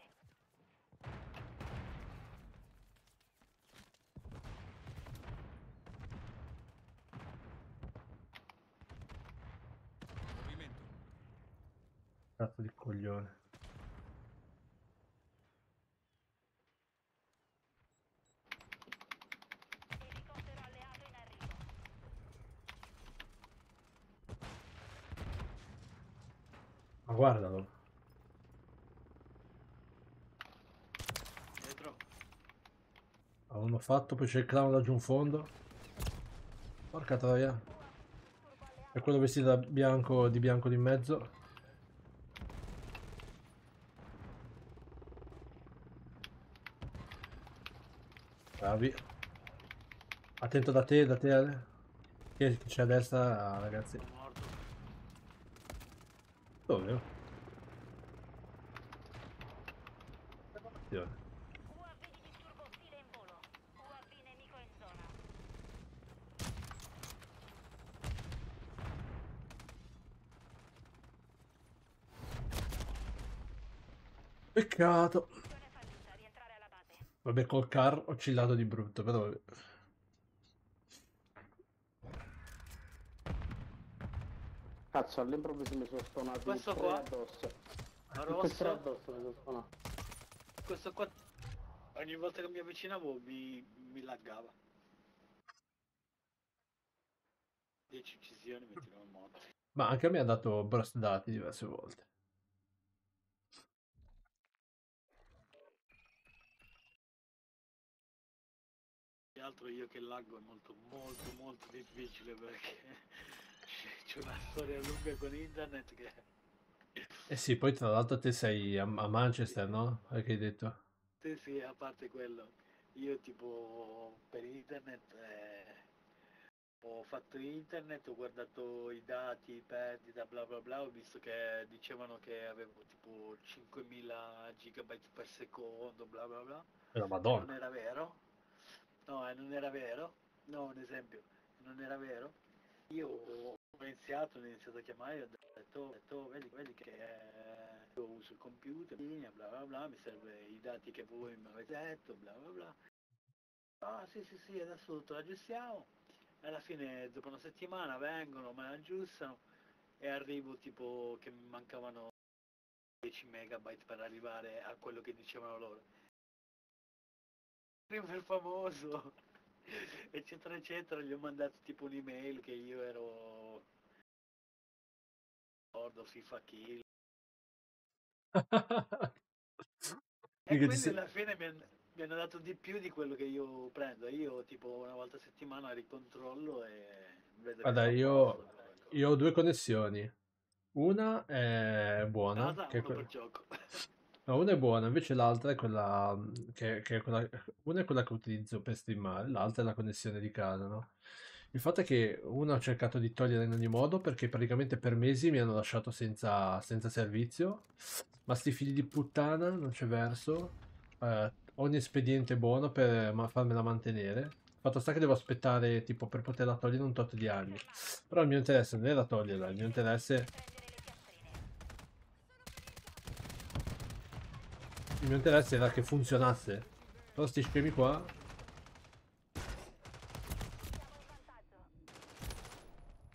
Cazzo di coglione. Elicottero alleato in arrivo. Ma guardalo. Dietro. Ha uno fatto, poi c'è il clown laggiù in fondo. Porca troia. E quello vestito da bianco, di bianco di mezzo. Bravi. Attento da te, da te Ale. Che c'è a destra, ah, ragazzi. Dove? Attenzione. UAV di disturbo stile in volo. UAV nemico in zona. Peccato. Vabbè, col car ho cillato di brutto, però. Cazzo, all'improvviso mi sono spawnato Questo qua? addosso. Tre rosso. addosso mi sono spawnato. Questo qua ogni volta che mi avvicinavo mi, mi laggava. 10 uccisioni mi tiravo morto. Ma anche a me ha dato burst dati diverse volte. Tra l'altro io che laggo è molto molto molto difficile perché c'è una storia lunga con internet che Eh sì, poi tra l'altro te sei a, a Manchester, no? Che hai detto? sì sì a parte quello io tipo per internet eh, ho fatto internet ho guardato i dati perdita bla bla bla ho visto che dicevano che avevo tipo 5000 gigabyte per secondo bla bla bla la non madonna. era vero no eh, non era vero. No un esempio. Non era vero. Io ho iniziato ho iniziato a chiamare ho detto, ho detto "Oh, vedi, vedi che eh, io uso il computer bla bla bla mi serve i dati che voi mi avete detto bla bla bla. Ah sì sì sì adesso lo aggiustiamo. Alla fine dopo una settimana vengono me la aggiustano e arrivo tipo che mi mancavano 10 megabyte per arrivare a quello che dicevano loro. Il famoso, eccetera, eccetera, gli ho mandato tipo un'email che io ero... Ricordo FIFA Kill. E quindi sei- alla fine mi, han- mi hanno dato di più di quello che io prendo. Io tipo una volta a settimana ricontrollo e vedo Guarda, io, posto, ecco. io ho due connessioni. Una è buona, Nada, che è que- per gioco. una è buona, invece l'altra è quella mm, che, che è quella, una è quella che utilizzo per streamare, l'altra è la connessione di casa, no? Il fatto è che una ho cercato di togliere in ogni modo perché praticamente per mesi mi hanno lasciato senza, senza servizio, ma sti figli di puttana non c'è verso, eh, ogni espediente è buono per farmela mantenere. Fatto sta che devo aspettare tipo per poterla togliere un tot di anni. Però il mio interesse non era toglierla, il mio interesse, il mio interesse era che funzionasse. Però sti scemi qua,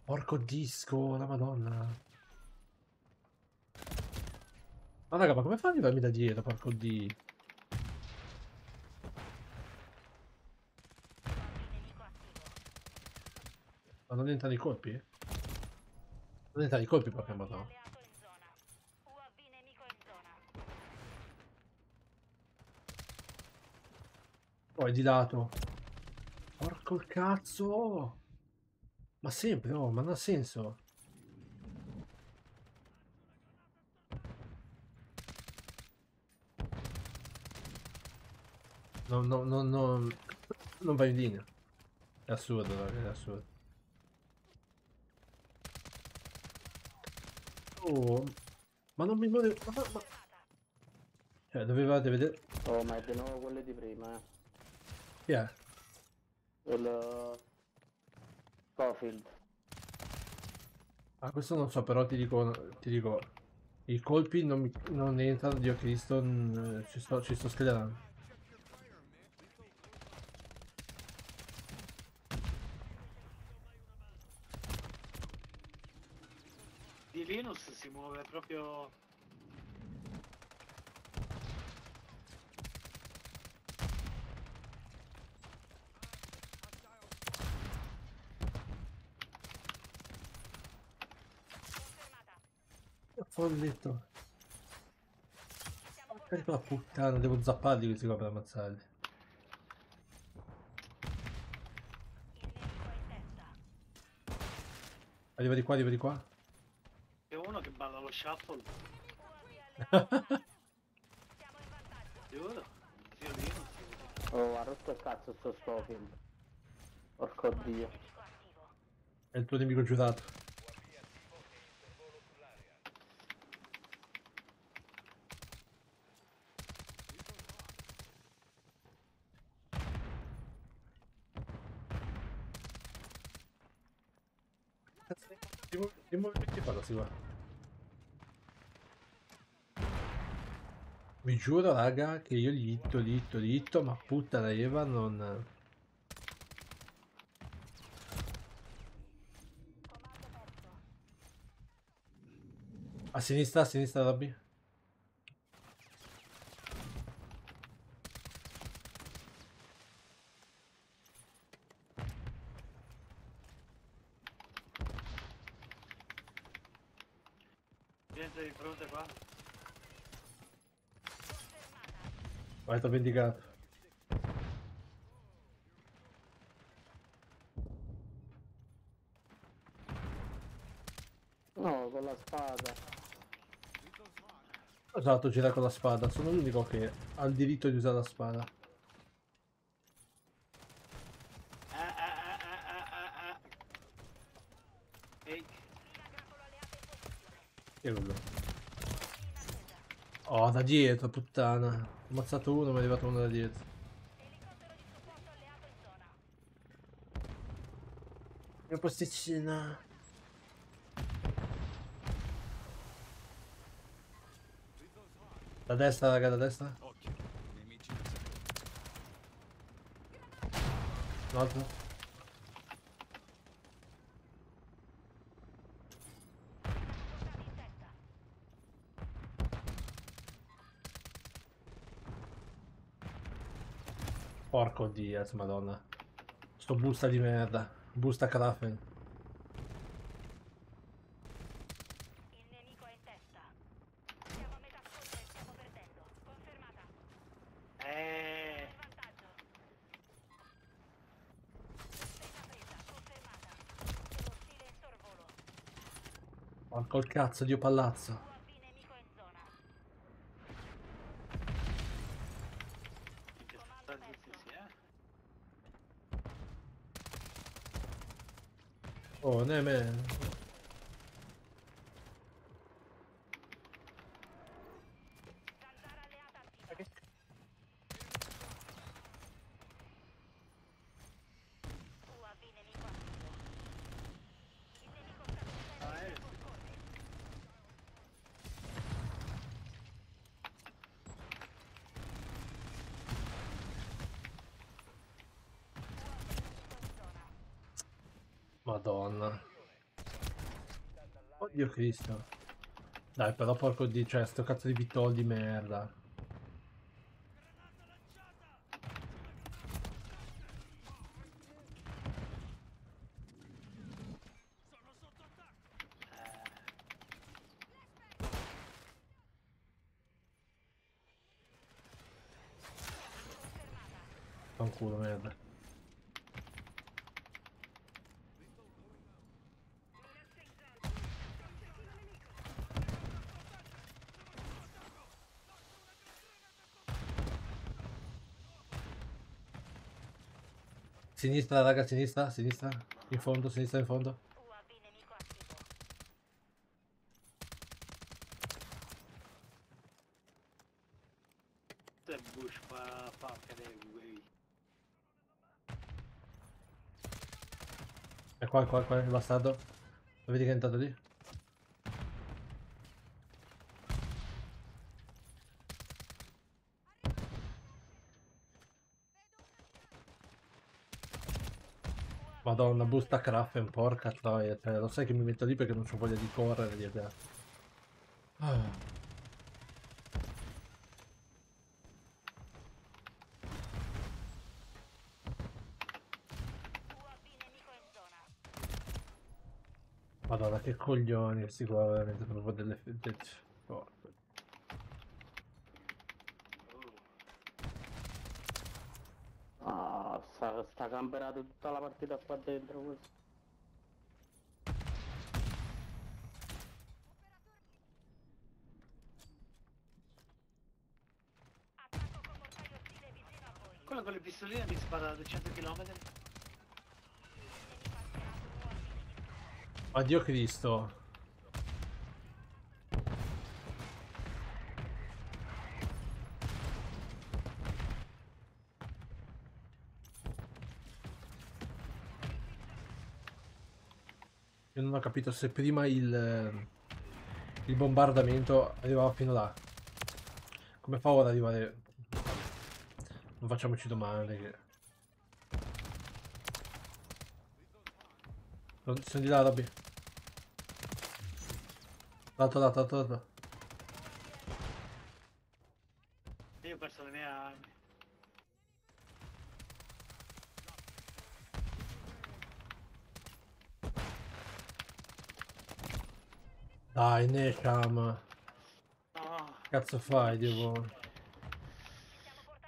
porco disco, la madonna. Ma raga, ma come fa a arrivarmi da dietro, porco di... Ma non entrano i colpi? Non entrano i colpi, porca madonna. Alleato in zona. UAV nemico in zona. Poi di lato. Porco il cazzo! Ma sempre, oh, ma non ha senso. No, no, no, no, non va in linea. È assurdo, raga, è assurdo. Oh, ma non mi muore... Ma, ma- Cioè, dovevate vedere... Oh, ma è di nuovo quello di prima, eh. Chi è? Il... Scofield. Ah, questo non so, però ti dico, ti dico, i colpi non, mi, non entrano, Dio Cristo, ci sto, ci sto scagliando. Di Linus si muove proprio... Folletto. Porca la puttana, devo zapparli questi qua per ammazzarli. Arriva di qua, arriva di qua. C'è uno che balla lo shuffle, giuro. Oh, ha rotto il cazzo sto Scofield. Porco dio. È il tuo nemico giurato. Cazzo, Che mo- che movimenti fa questi qua? Vi giuro, raga, che io li hitto, li hitto, li hitto, ma puttana Eva non... A sinistra, a sinistra, Robby. Gente di fronte qua. T'ho vendicato. No, con la spada. Esatto, gira con la spada. Sono l'unico che ha il diritto di usare la spada. Ah, ah, ah, ah, ah, ah, ah. Ehi, Mira grappolo alleato in posizione. Che è quello? UAV in attesa. Oh, da dietro, puttana. Ho ammazzato uno, mi è arrivato uno da dietro. Elicottero di supporto alleato in zona. Mia posticina. Da destra, raga, da destra. Un altro. Porco Diaz, madonna. Sto busta di merda. Busta Krafen. Il nemico è in testa. Siamo a metà scontra e stiamo perdendo. Confermata. Eh. Porco il cazzo, Dio palazzo. UAV nemico in zona. che sta zitti, sì, eh. Oh, Neme. Zanzara alleata attiva. UAV nemico attivo. Il nemico sta scendendo Ah, e eh. ci concorre. UAV nemico in zona. Madonna. Oddio Cristo. Dai, però porco di... Cioè, sto cazzo di vitol di merda. Fanculo, merda. Sinistra, raga, sinistra, sinistra. In fondo, sinistra, in fondo. È qua, è qua, è qua, il bastardo. Lo vedi che è entrato lì? Madonna, busta Krafen, porca troia. Cioè, lo sai che mi metto lì perché non ho voglia di correre dietro. Ah. Madonna, che coglioni questi qua, veramente proprio delle... de- porco. Ah, sta, sta camperato tutta la partita qua dentro questo. A. Quello con le pistoline mi spara da 200 km. Addio Cristo. Capito se prima il, il bombardamento arrivava fino là. Come fa ora ad arrivare? Non facciamoci domande che... Sono di là, Robby. Lato, lato, lato, lato. Io ho perso le mie armi. Dai, Nesham. No, Cazzo fai, Dio buono?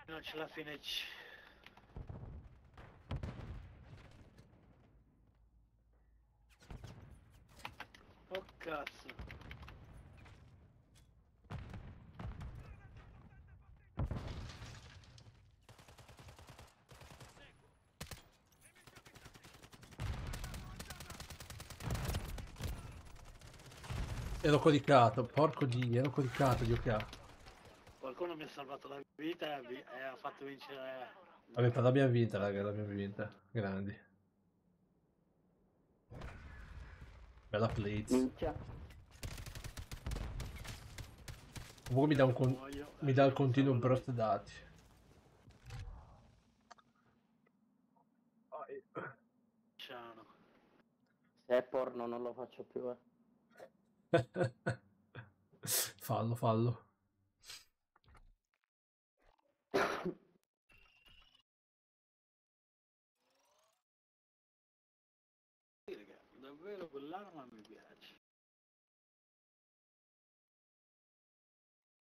Non ce la finish. Oh cazzo. Ero coricato, porco di, ero coricato, Dio che ha. Qualcuno mi ha salvato la vita e e ha fatto vincere. Vabbè, però l'abbiamo vinta, raga, l'abbiamo vinta. Grandi. Bella plates. Minchia. Comunque mi dà, un con- mi dà il continuo burst dati. Se è porno non lo faccio più, eh. fallo, fallo. Davvero quell'arma mi piace.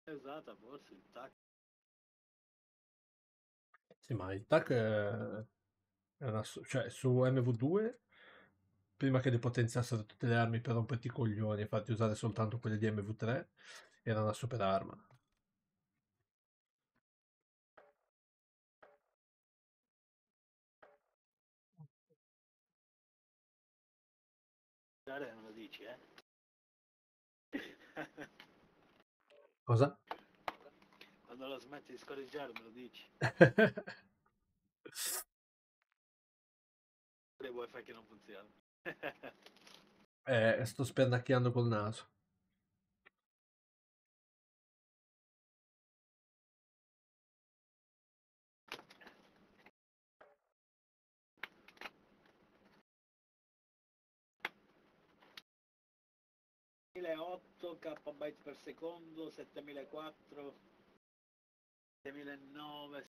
È usata forse il tac. Sì, ma il tac è una, cioè su MV2 prima che depotenziassero tutte le armi per romperti i coglioni e farti usare soltanto quelle di MV3 era una super arma. Non lo dici, eh? Cosa? Quando la smetti di scorreggiare me lo dici. Le wifi che non funzionano. Eh, sto spernacchiando col naso. kb per secondo, 7004, 6009,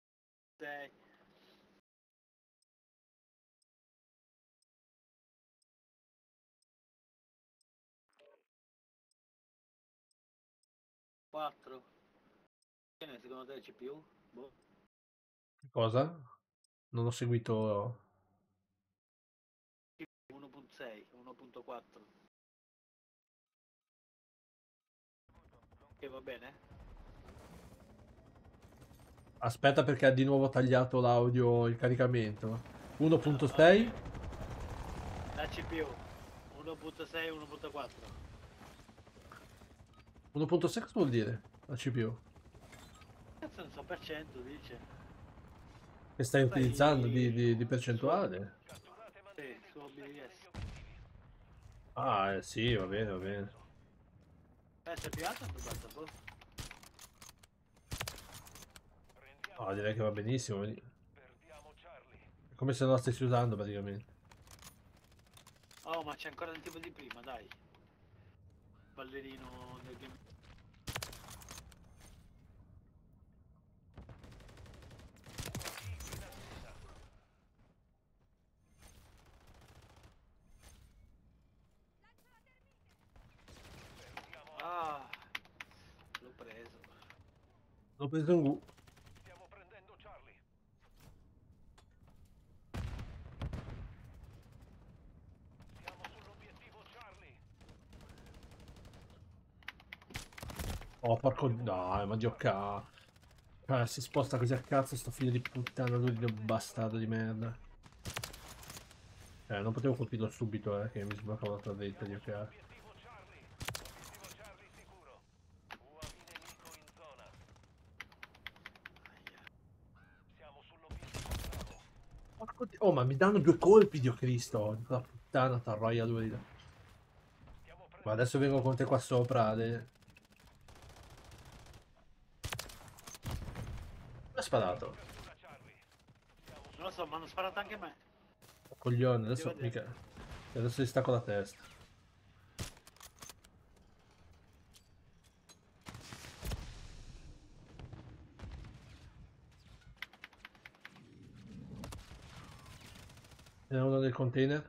6. Quattro. Bene, secondo te CPU? Boh. Cosa? Non ho seguito. 1.6, 1.4. Che va bene? Aspetta perché ha di nuovo tagliato l'audio, il caricamento. 1.6? La CPU 1.6, 1.4. 1.6 cosa vuol dire? La CPU? Cazzo non so per cento dice. Che stai utilizzando di, di- di percentuale? Sì, su OBS. Ah, eh, sì, va bene, va bene. Eh, sei più alto o più? Ah, direi che va benissimo. È come se non la stessi usando praticamente. Oh, ma c'è ancora il tipo di prima, dai. Ballerino del game. Ah, l'ho preso. L'ho preso in Gu. Stiamo prendendo Charlie. Siamo sull'obiettivo Charlie. Oh, porco... Dai, ma Dio ca... Cioè, si sposta così a cazzo sto figlio di puttana, lui di bastardo di merda. Eh, non potevo colpirlo subito, eh, che mi sbloccava la torretta, Dio ca. Obiettivo Charlie. Obiettivo Charlie sicuro. UAV nemico in zona. Siamo sull'obiettivo Bravo. Porco Dio- Oh, ma mi danno due colpi, Dio Cristo. La puttana, t'arroia due di Ma adesso vengo con te qua sopra. De... sparato. Non lo so, ma hanno sparato anche a me. Coglione, adesso mica. Adesso gli stacco la testa. N'è uno del container.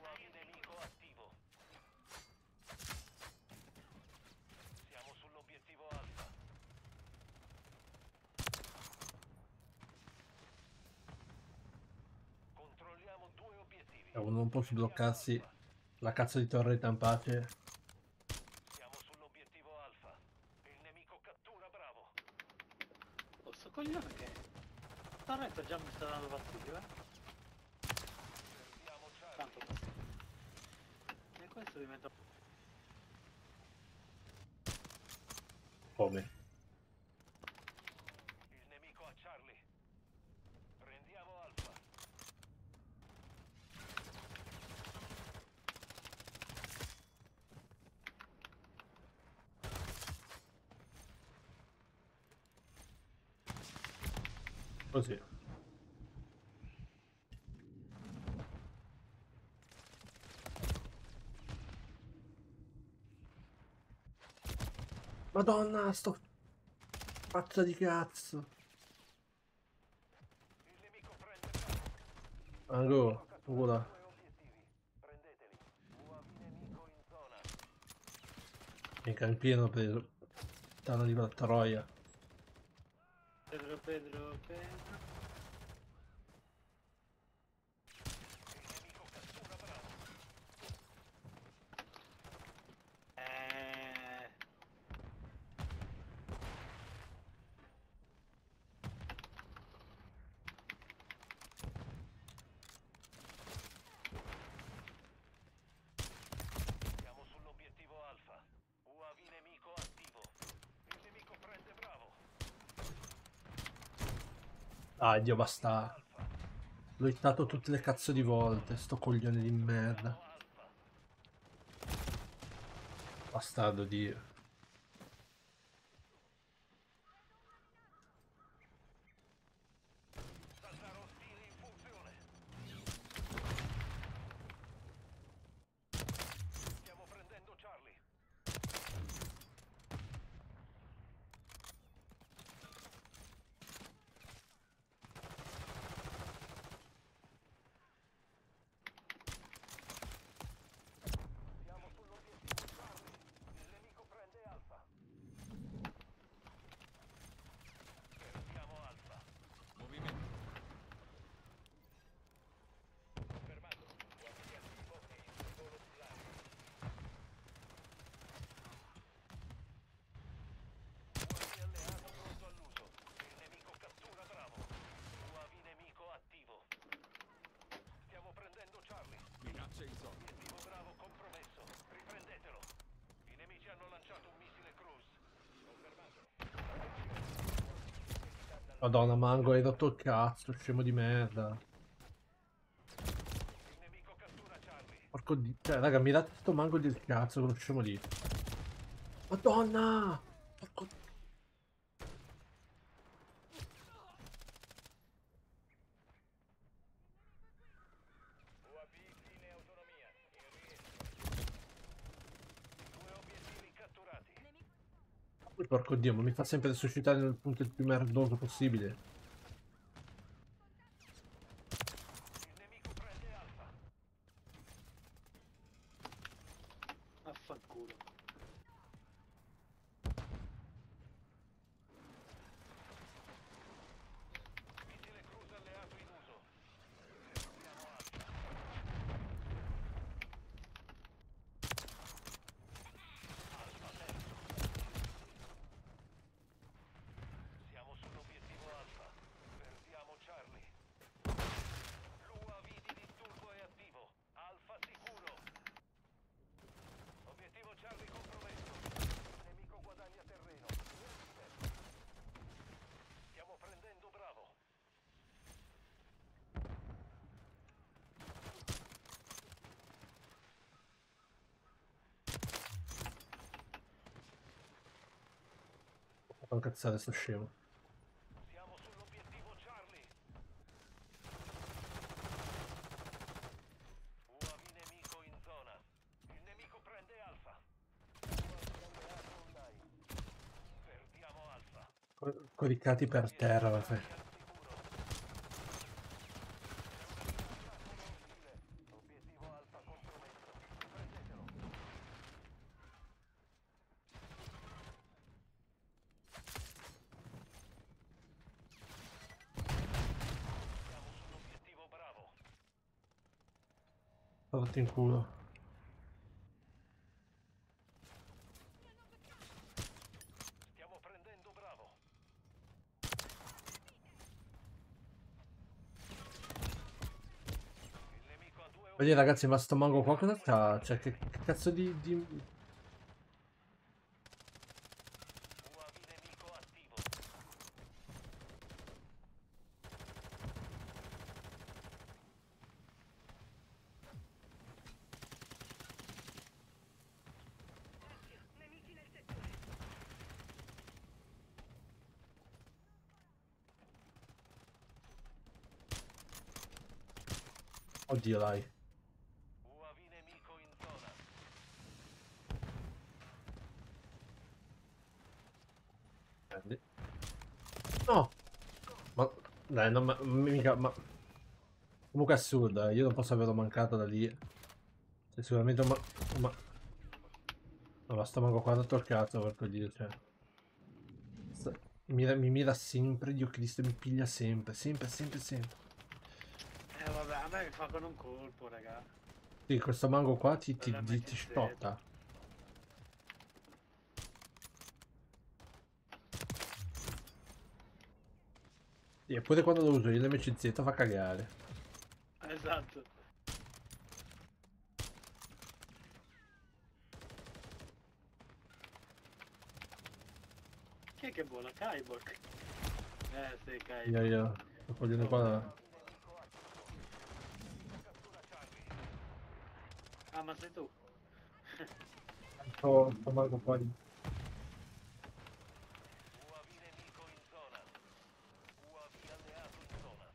UAV nemico attivo. Siamo sull'obiettivo Alfa. Controlliamo due obiettivi. E uno non può sbloccarsi la cazzo di torretta in pace. Siamo sull'obiettivo Alfa. Il nemico cattura Bravo. Oh, sto coglione che... Torretto già mi sta dando fastidio, eh. Perdiamo Charlie. Tanto fastidio. E questo diventa... Come? Il nemico a Charlie. Prendiamo Alfa. Così. Madonna, sto pazza di cazzo. Il nemico prende Bravo. Ango, Ora. Mica in pieno preso. Danno di Troia. Pedro, Pedro, Pedro. Eh, Siamo sull'obiettivo Alfa. UAV nemico attivo. Il nemico prende Bravo. Ah, Dio, basta. L'ho hittato tutte le cazzo di volte, sto coglione di merda. Bastardo Dio. Saltare ostili in funzione. Stiamo prendendo Charlie. Siamo sull'obiettivo Charlie. Il nemico prende Alfa. Perdiamo Alfa. Movimento. Fermato. Qualche attivo e il volo sull'aria. UAV alleato pronto all'uso. Il nemico cattura Bravo. UAV nemico attivo. Stiamo prendendo Charlie. Minacce in zona. Obiettivo Bravo compromesso. Riprendetelo. I nemici hanno lanciato un missile cruise. Confermato. Madonna, Mango, hai rotto il cazzo, scemo di merda. Porco di... Cioè, raga, mirate sto Mango del cazzo, quello scemo lì. Madonna! Porco... UAV fine autonomia. In rientro. Due obiettivi catturati. Poi, Porco dio, ma mi fa sempre resuscitare nel punto il più merdoso possibile. Il nemico prende Alfa. affanculo. Missile cruise alleato in uso. Fermiamo Alfa. Alfa terzo. Siamo sull'obiettivo Alfa. Perdiamo Charlie. L'UAV di disturbo è attivo. Alfa sicuro. Obiettivo Charlie compromesso. Il nemico guadagna terreno. Stiamo prendendo Bravo. Fa incazzare sto scemo. Siamo sull'obiettivo Charlie. UAV nemico in zona. Il nemico prende Alfa. Perdiamo Alfa. Co- Coricati per terra, va fe- Obiettivo Alfa compromesso. Prendetelo. Siamo sull'obiettivo Bravo. Fatti in culo. Stiamo prendendo Bravo. Vedi ragazzi, ma sto mango qua cosa c'ha? Cioè, che, che cazzo di... di... Oddio, dai. No! Ma... Dai, non ma... Mica... Ma... Comunque assurdo, eh, io non posso averlo mancato da lì. Cioè, sicuramente ma... ma... No, ma sto manco qua dato il cazzo, porco dio, cioè. Mi mira, mi mira sempre, Dio Cristo, mi piglia sempre, sempre, sempre, sempre. Eh vabbè, a me mi fa con un colpo, raga. Sì, questo mango qua ti, ti, ti, ti spotta. Sì, eppure quando lo uso io l'MCZ fa cagare. Esatto. Chi è che buona? Kyborg. Eh sì, Io, Kyborg. io, lo coglione qua... Ah, ma sei tu? Sto, sto mango qua di... UAV nemico in zona. UAV alleato in zona.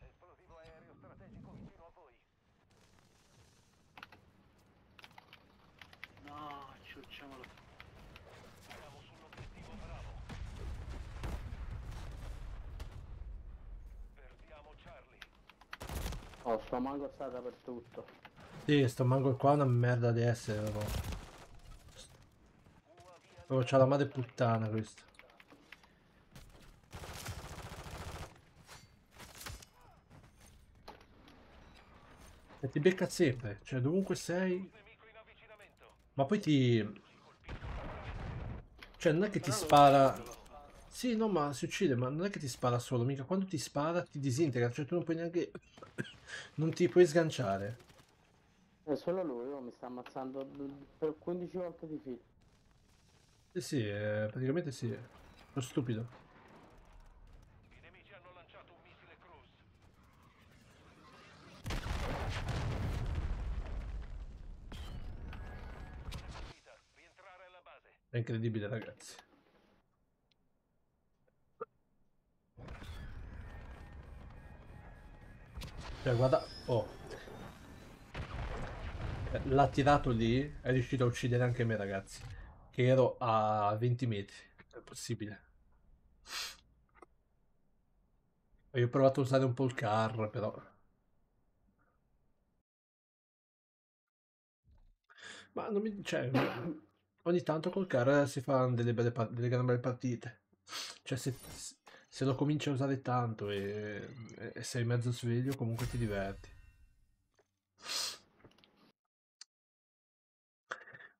Esplosivo aereo strategico vicino a voi. No, ciucciamolo. Siamo sull'obiettivo Bravo. Perdiamo Charlie. Oh, sto mango sta dappertutto. Sì, sto mango qua è una merda di essere, però. Proprio c'ha la madre puttana questo. E ti becca sempre, cioè dovunque sei. Ma poi ti... Cioè non è che ti Però spara... Sì, no, ma si uccide, ma non è che ti spara solo, mica quando ti spara ti disintegra, cioè tu non puoi neanche... non ti puoi sganciare. È solo lui, oh, mi sta ammazzando per 15 volte di fila. Sì, sì, eh, praticamente sì. Lo stupido. I nemici hanno lanciato un missile cruise. Base. È incredibile, ragazzi. Cioè, guarda... Oh. Eh, L'ha tirato lì, è riuscito a uccidere anche me, ragazzi. Che ero a 20 metri. È possibile. Io ho provato a usare un po' il car, però... Ma non mi... Cioè, ogni tanto col car si fanno delle belle, delle gran belle partite. Cioè, se, se lo cominci a usare tanto e, e sei mezzo sveglio, comunque ti diverti.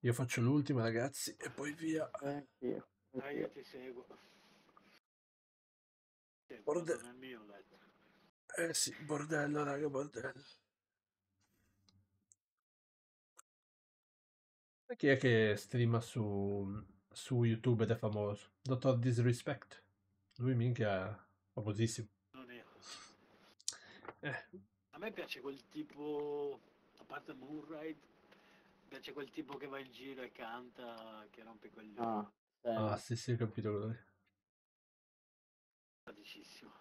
Io faccio l'ultima, ragazzi, e poi via. Eh, anch'io. Dai, io ti seguo. Guarda nel mio letto. Eh sì, bordello, raga, bordello. E Chi è che streama su, su YouTube ed è famoso? Dottor Disrespect. Lui minchia è famosissimo. Non io. Eh, A me piace quel tipo, a parte Moonride, piace quel tipo che va in giro e canta, che rompe i coglioni. Ah, ah, sì, sì, ho capito quello. Simpaticissimo.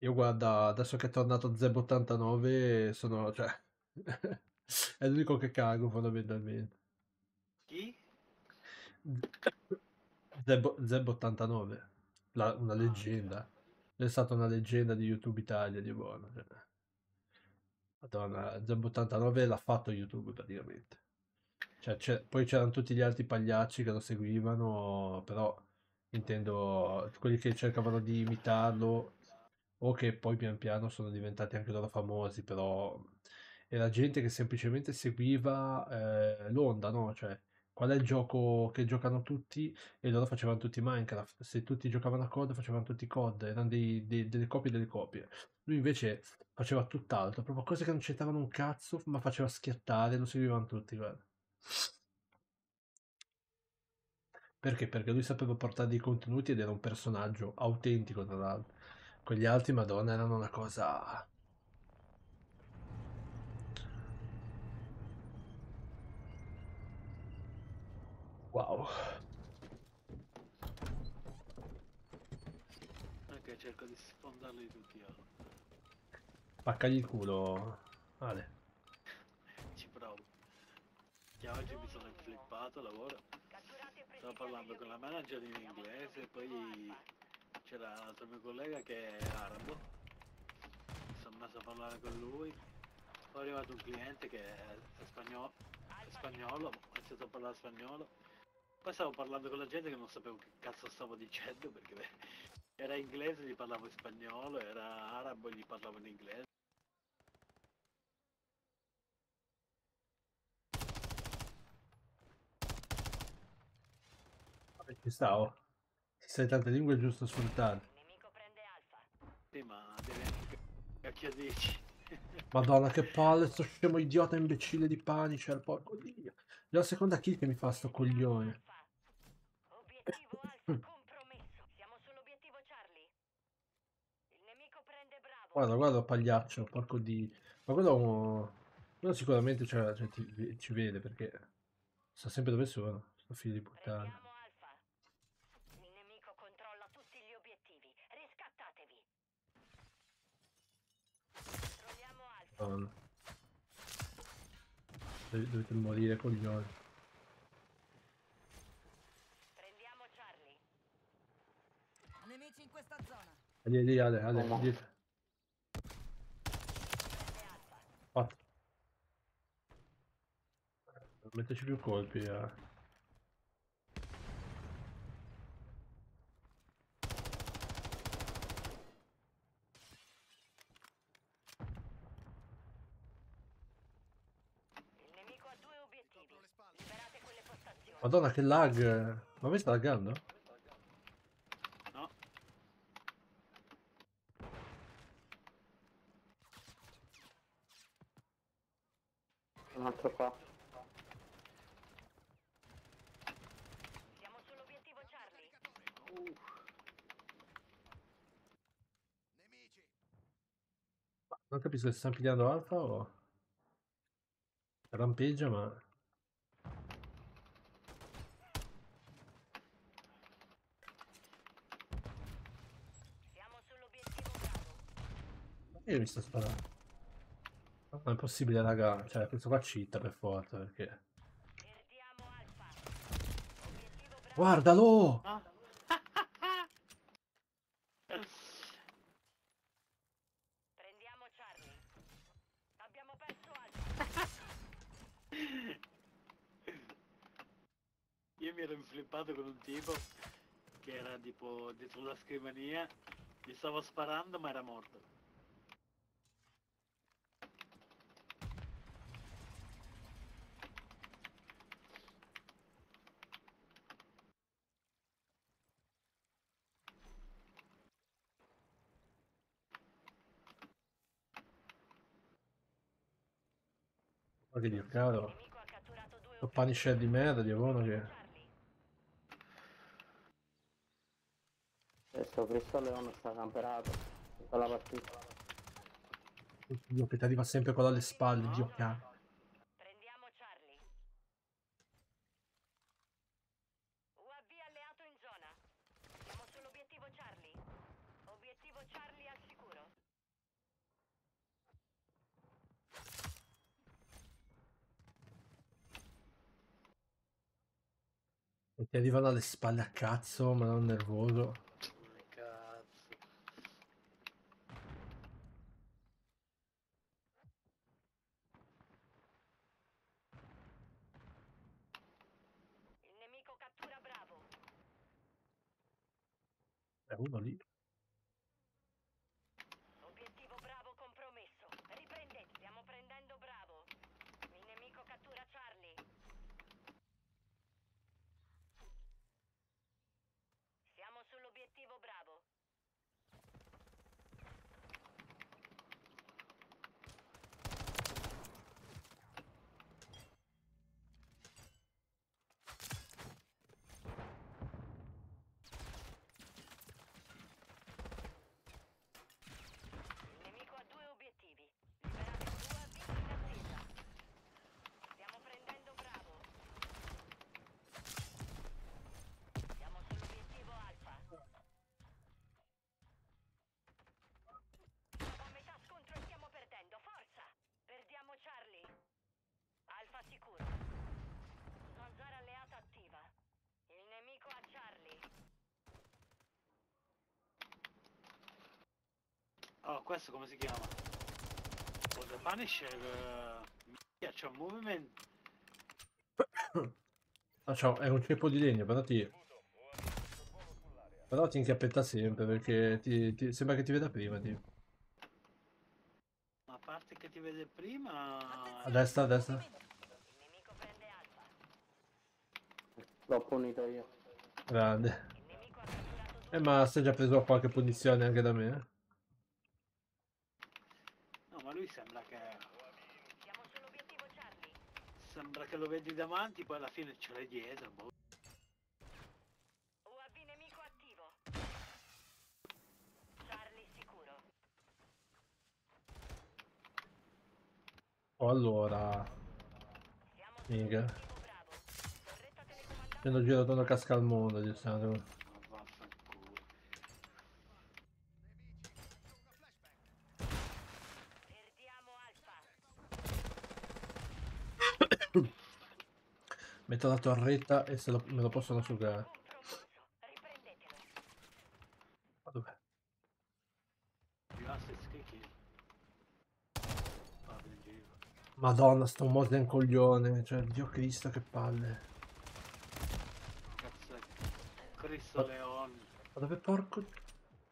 Io guarda, adesso che è tornato Zeb89, sono, cioè, è l'unico che cago fondamentalmente. Chi? Zeb, Zeb89, la- una Ah, leggenda. È stata una leggenda di YouTube Italia, di buono. cioè. Madonna, Zeb89 l'ha fatto YouTube praticamente. Cioè, c'è- poi c'erano tutti gli altri pagliacci che lo seguivano, però intendo quelli che cercavano di imitarlo o che poi pian piano sono diventati anche loro famosi, però era gente che semplicemente seguiva eh, l'onda, no? Cioè, qual è il gioco che giocano tutti e loro facevano tutti Minecraft. Se tutti giocavano a COD, facevano tutti COD, erano dei- dei- delle copie delle copie. Lui invece faceva tutt'altro, proprio cose che non c'entravano un cazzo, ma faceva schiattare, lo seguivano tutti, guarda. Perché? Perché lui sapeva portare dei contenuti ed era un personaggio autentico, tra l'altro. Quegli altri, madonna, erano una cosa... Wow. Ok, cerco di sfondarli tutti io. Spaccagli il culo, Ale. Ci provo. Che oggi mi sono flippato, lavoro. E Stavo parlando con la manager in inglese, poi c'era un altro mio collega che è arabo. Mi sono messo a parlare con lui. Poi è arrivato un cliente che è, è spagnolo, è spagnolo, ho iniziato a parlare spagnolo. Poi stavo parlando con la gente che non sapevo che cazzo stavo dicendo perché beh, era inglese, gli parlavo in spagnolo, era arabo, gli parlavo in inglese. Vabbè, Ci stavo. Se sai tante lingue è giusto sfruttare. Il nemico prende Alfa. Sì, ma devi anche che cacchio dici. Madonna che palle, sto scemo idiota imbecille di Punisher, porco dio. Già la seconda kill che mi fa sto coglione. Obiettivo Alfa compromesso. Siamo sull'obiettivo Charlie. Il nemico prende Bravo. Guarda, guarda pagliaccio, porco di... Ma quello, quello sicuramente cioè, cioè, ti- ci vede perché sa sempre dove sono, sto figlio di puttana. Il nemico controlla tutti gli obiettivi. Riscattatevi. Controlliamo Alfa. Dovete morire coglioni. Prendiamo Charlie. Nemici in questa No, no. dietro. Prende Alfa. Fatto. Non metterci più colpi, eh. Il nemico ha due obiettivi. Liberate quelle postazioni. Madonna che lag! Ma mi sta laggando? No, Un altro qua. Siamo sull'obiettivo Charlie. Se stanno pigliando alfa o... Rampeggia ma... Siamo sull'obiettivo Bravo. Io mi sto sparando. Ma è possibile raga, cioè questo qua cheata per forza perché... Perdiamo Alfa. Obiettivo Bravo. Guardalo! Ah. Prendiamo Charlie. Abbiamo perso Alfa. Io mi ero inflippato con un tipo che era tipo dietro la scrivania, gli stavo sparando ma era morto. Ma che Dio due Lo punisher di merda, Dio buono che... Cristo Leone sta camperato. Tutta la partita. Dio che ti arriva sempre con alle spalle, caro. Prendiamo Charlie. UAV alleato in zona. Siamo sull'obiettivo Charlie. Obiettivo Charlie al sicuro. E ti arrivano alle spalle a cazzo, ma non nervoso. Che Cazzo. Il nemico cattura Bravo. È uno lì. Obiettivo Bravo compromesso. Riprendete. Stiamo prendendo Bravo. Il nemico cattura Charlie. Siamo sull'obiettivo Bravo. Oh, questo come si chiama? Oh, The Punisher. eh, minchia, c'è un movimento. Ah, ciao, è un ceppo di legno, però ti... Però ti incappetta sempre perché ti, ti- sembra che ti veda prima. Ti... A parte che ti vede prima. A destra, a destra. Il nemico prende Alfa. L'ho punito io. Grande. Eh, ma stai già preso qualche punizione anche da me? eh? No, ma lui sembra che. Siamo sull'obiettivo Charlie. Sembra che lo vedi davanti, poi alla fine ce l'hai dietro. boh. UAV nemico attivo. Charlie sicuro. O allora... Siamo Minchia. Prendo il giro tono casca al mondo, Alessandro. Ma vaffanculo. Perdiamo Alfa. Metto la torretta e se lo- me lo possono asciugare. Ma dov'è? Madonna, sto Mosen coglione. Cioè, Dio Cristo, che palle. Cazzo è. Cristo Leon. Ma dove porco...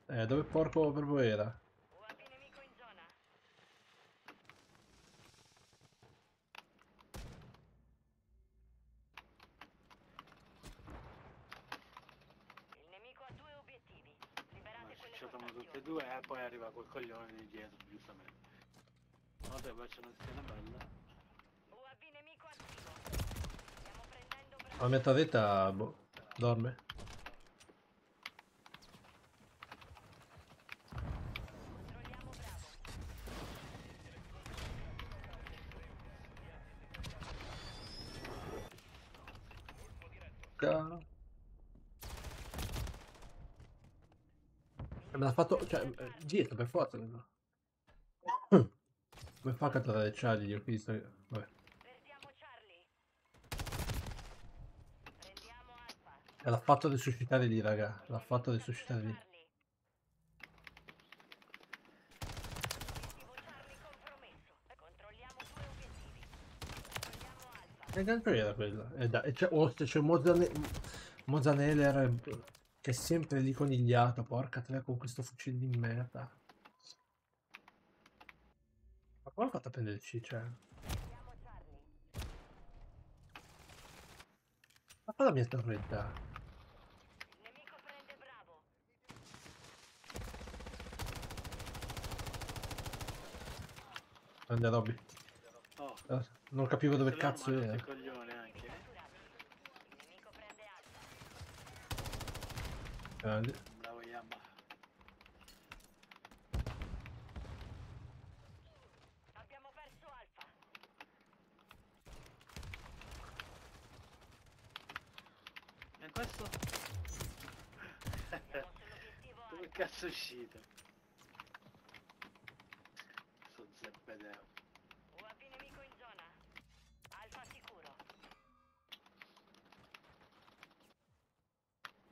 Eh, dove porco proprio era? UAV nemico in zona. Il nemico ha due obiettivi. Ma Liberate quelle succedono tutte e postazioni. due e poi arriva quel coglione di dietro, giustamente. Vabbè, faccio una scena bella. UAV nemico attivo. Stiamo prendendo Bravo. La mia torretta, boh, dorme. Controlliamo Bravo. Ca- Eh, Me l'ha fatto, cioè, eh, dietro per forza. no? Come fa a catturare Charlie? Vabbè. Charlie. Prendiamo Alfa. E l'ha fatto resuscitare lì, raga. L'ha fatto resuscitare lì. Charlie. Obiettivo Charlie compromesso. Controlliamo due obiettivi. Controlliamo Alfa. Che gancio era quella? E da- e c'è, oh, c'è Mozaneller eh, che è sempre lì conigliato. Porca tre con questo fucile di merda. Ma come ha fatto a prenderci? Cioè, Prendiamo Charlie. ma fa la mia torretta. Il. Grande Robby. Oh, Non capivo dove cazzo era. mandato i coglioni anche, eh. Il nemico prende Alfa. Grande. Bravo Yamma. Abbiamo perso Alfa. E questo? Siamo sull'obiettivo Dove Alfa. cazzo è uscito? Sto zeppedeo. UAV nemico in zona. Alfa sicuro.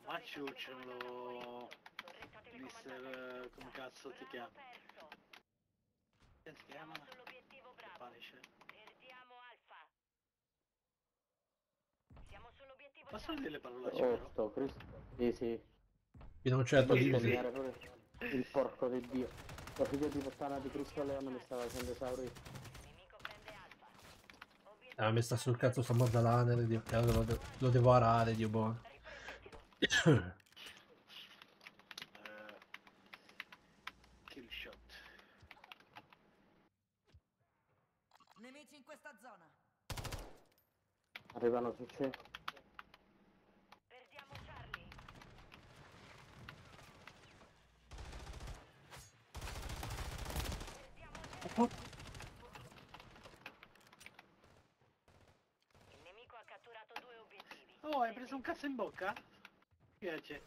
Ma ciucciolo. Torretta Mister, telecomandata. eh, come cazzo ti chiami? Perso. Che si chiama? Siamo sull'obiettivo Bravo. Punisher. Perdiamo Alfa. Siamo sull'obiettivo Posso Charlie. dire le parolacce Oh, però? sto Cristo. Sì, sì. Qui non certo Sì, di sì. Combinare pure il porco di Dio. Lo figlio di puttana di Cristo Leon mi stava facendo esaurire. Ah, mi sta sul cazzo sta Mozzalaner, Dio cazzo, lo, de- lo devo arare, Dio buono. Eh, kill shot. Nemici in questa zona. Arrivano su C. Perdiamo Charlie. Perdiamo Il nemico ha catturato due obiettivi. Oh, cazzo in bocca? Mi piace.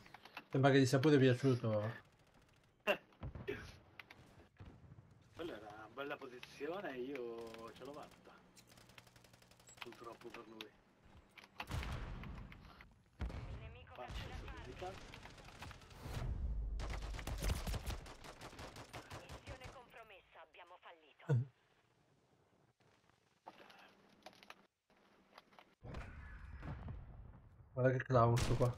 Sembra che gli sia pure piaciuto. Quella era una bella posizione e io ce l'ho fatta. Purtroppo per lui. Il nemico Faccio cattura subito di Charlie. cazzo. Missione Guarda che clown sto qua.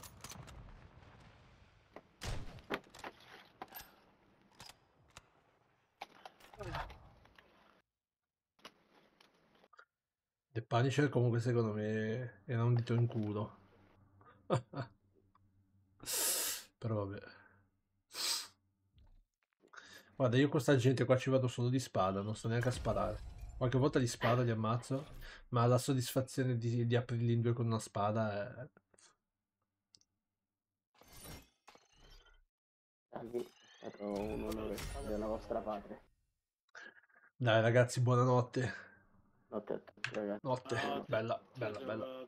The Punisher comunque secondo me era un dito in culo. Però vabbè. Guarda, io con sta gente qua ci vado solo di spada, non sto neanche a sparare. Qualche volta li sparo, li ammazzo, ma la soddisfazione di, di aprirli in due con una spada è... È stato un onore della vostra patria. Dai ragazzi, buonanotte. Notte a tutti ragazzi. Notte, Notte. bella, bella, bella.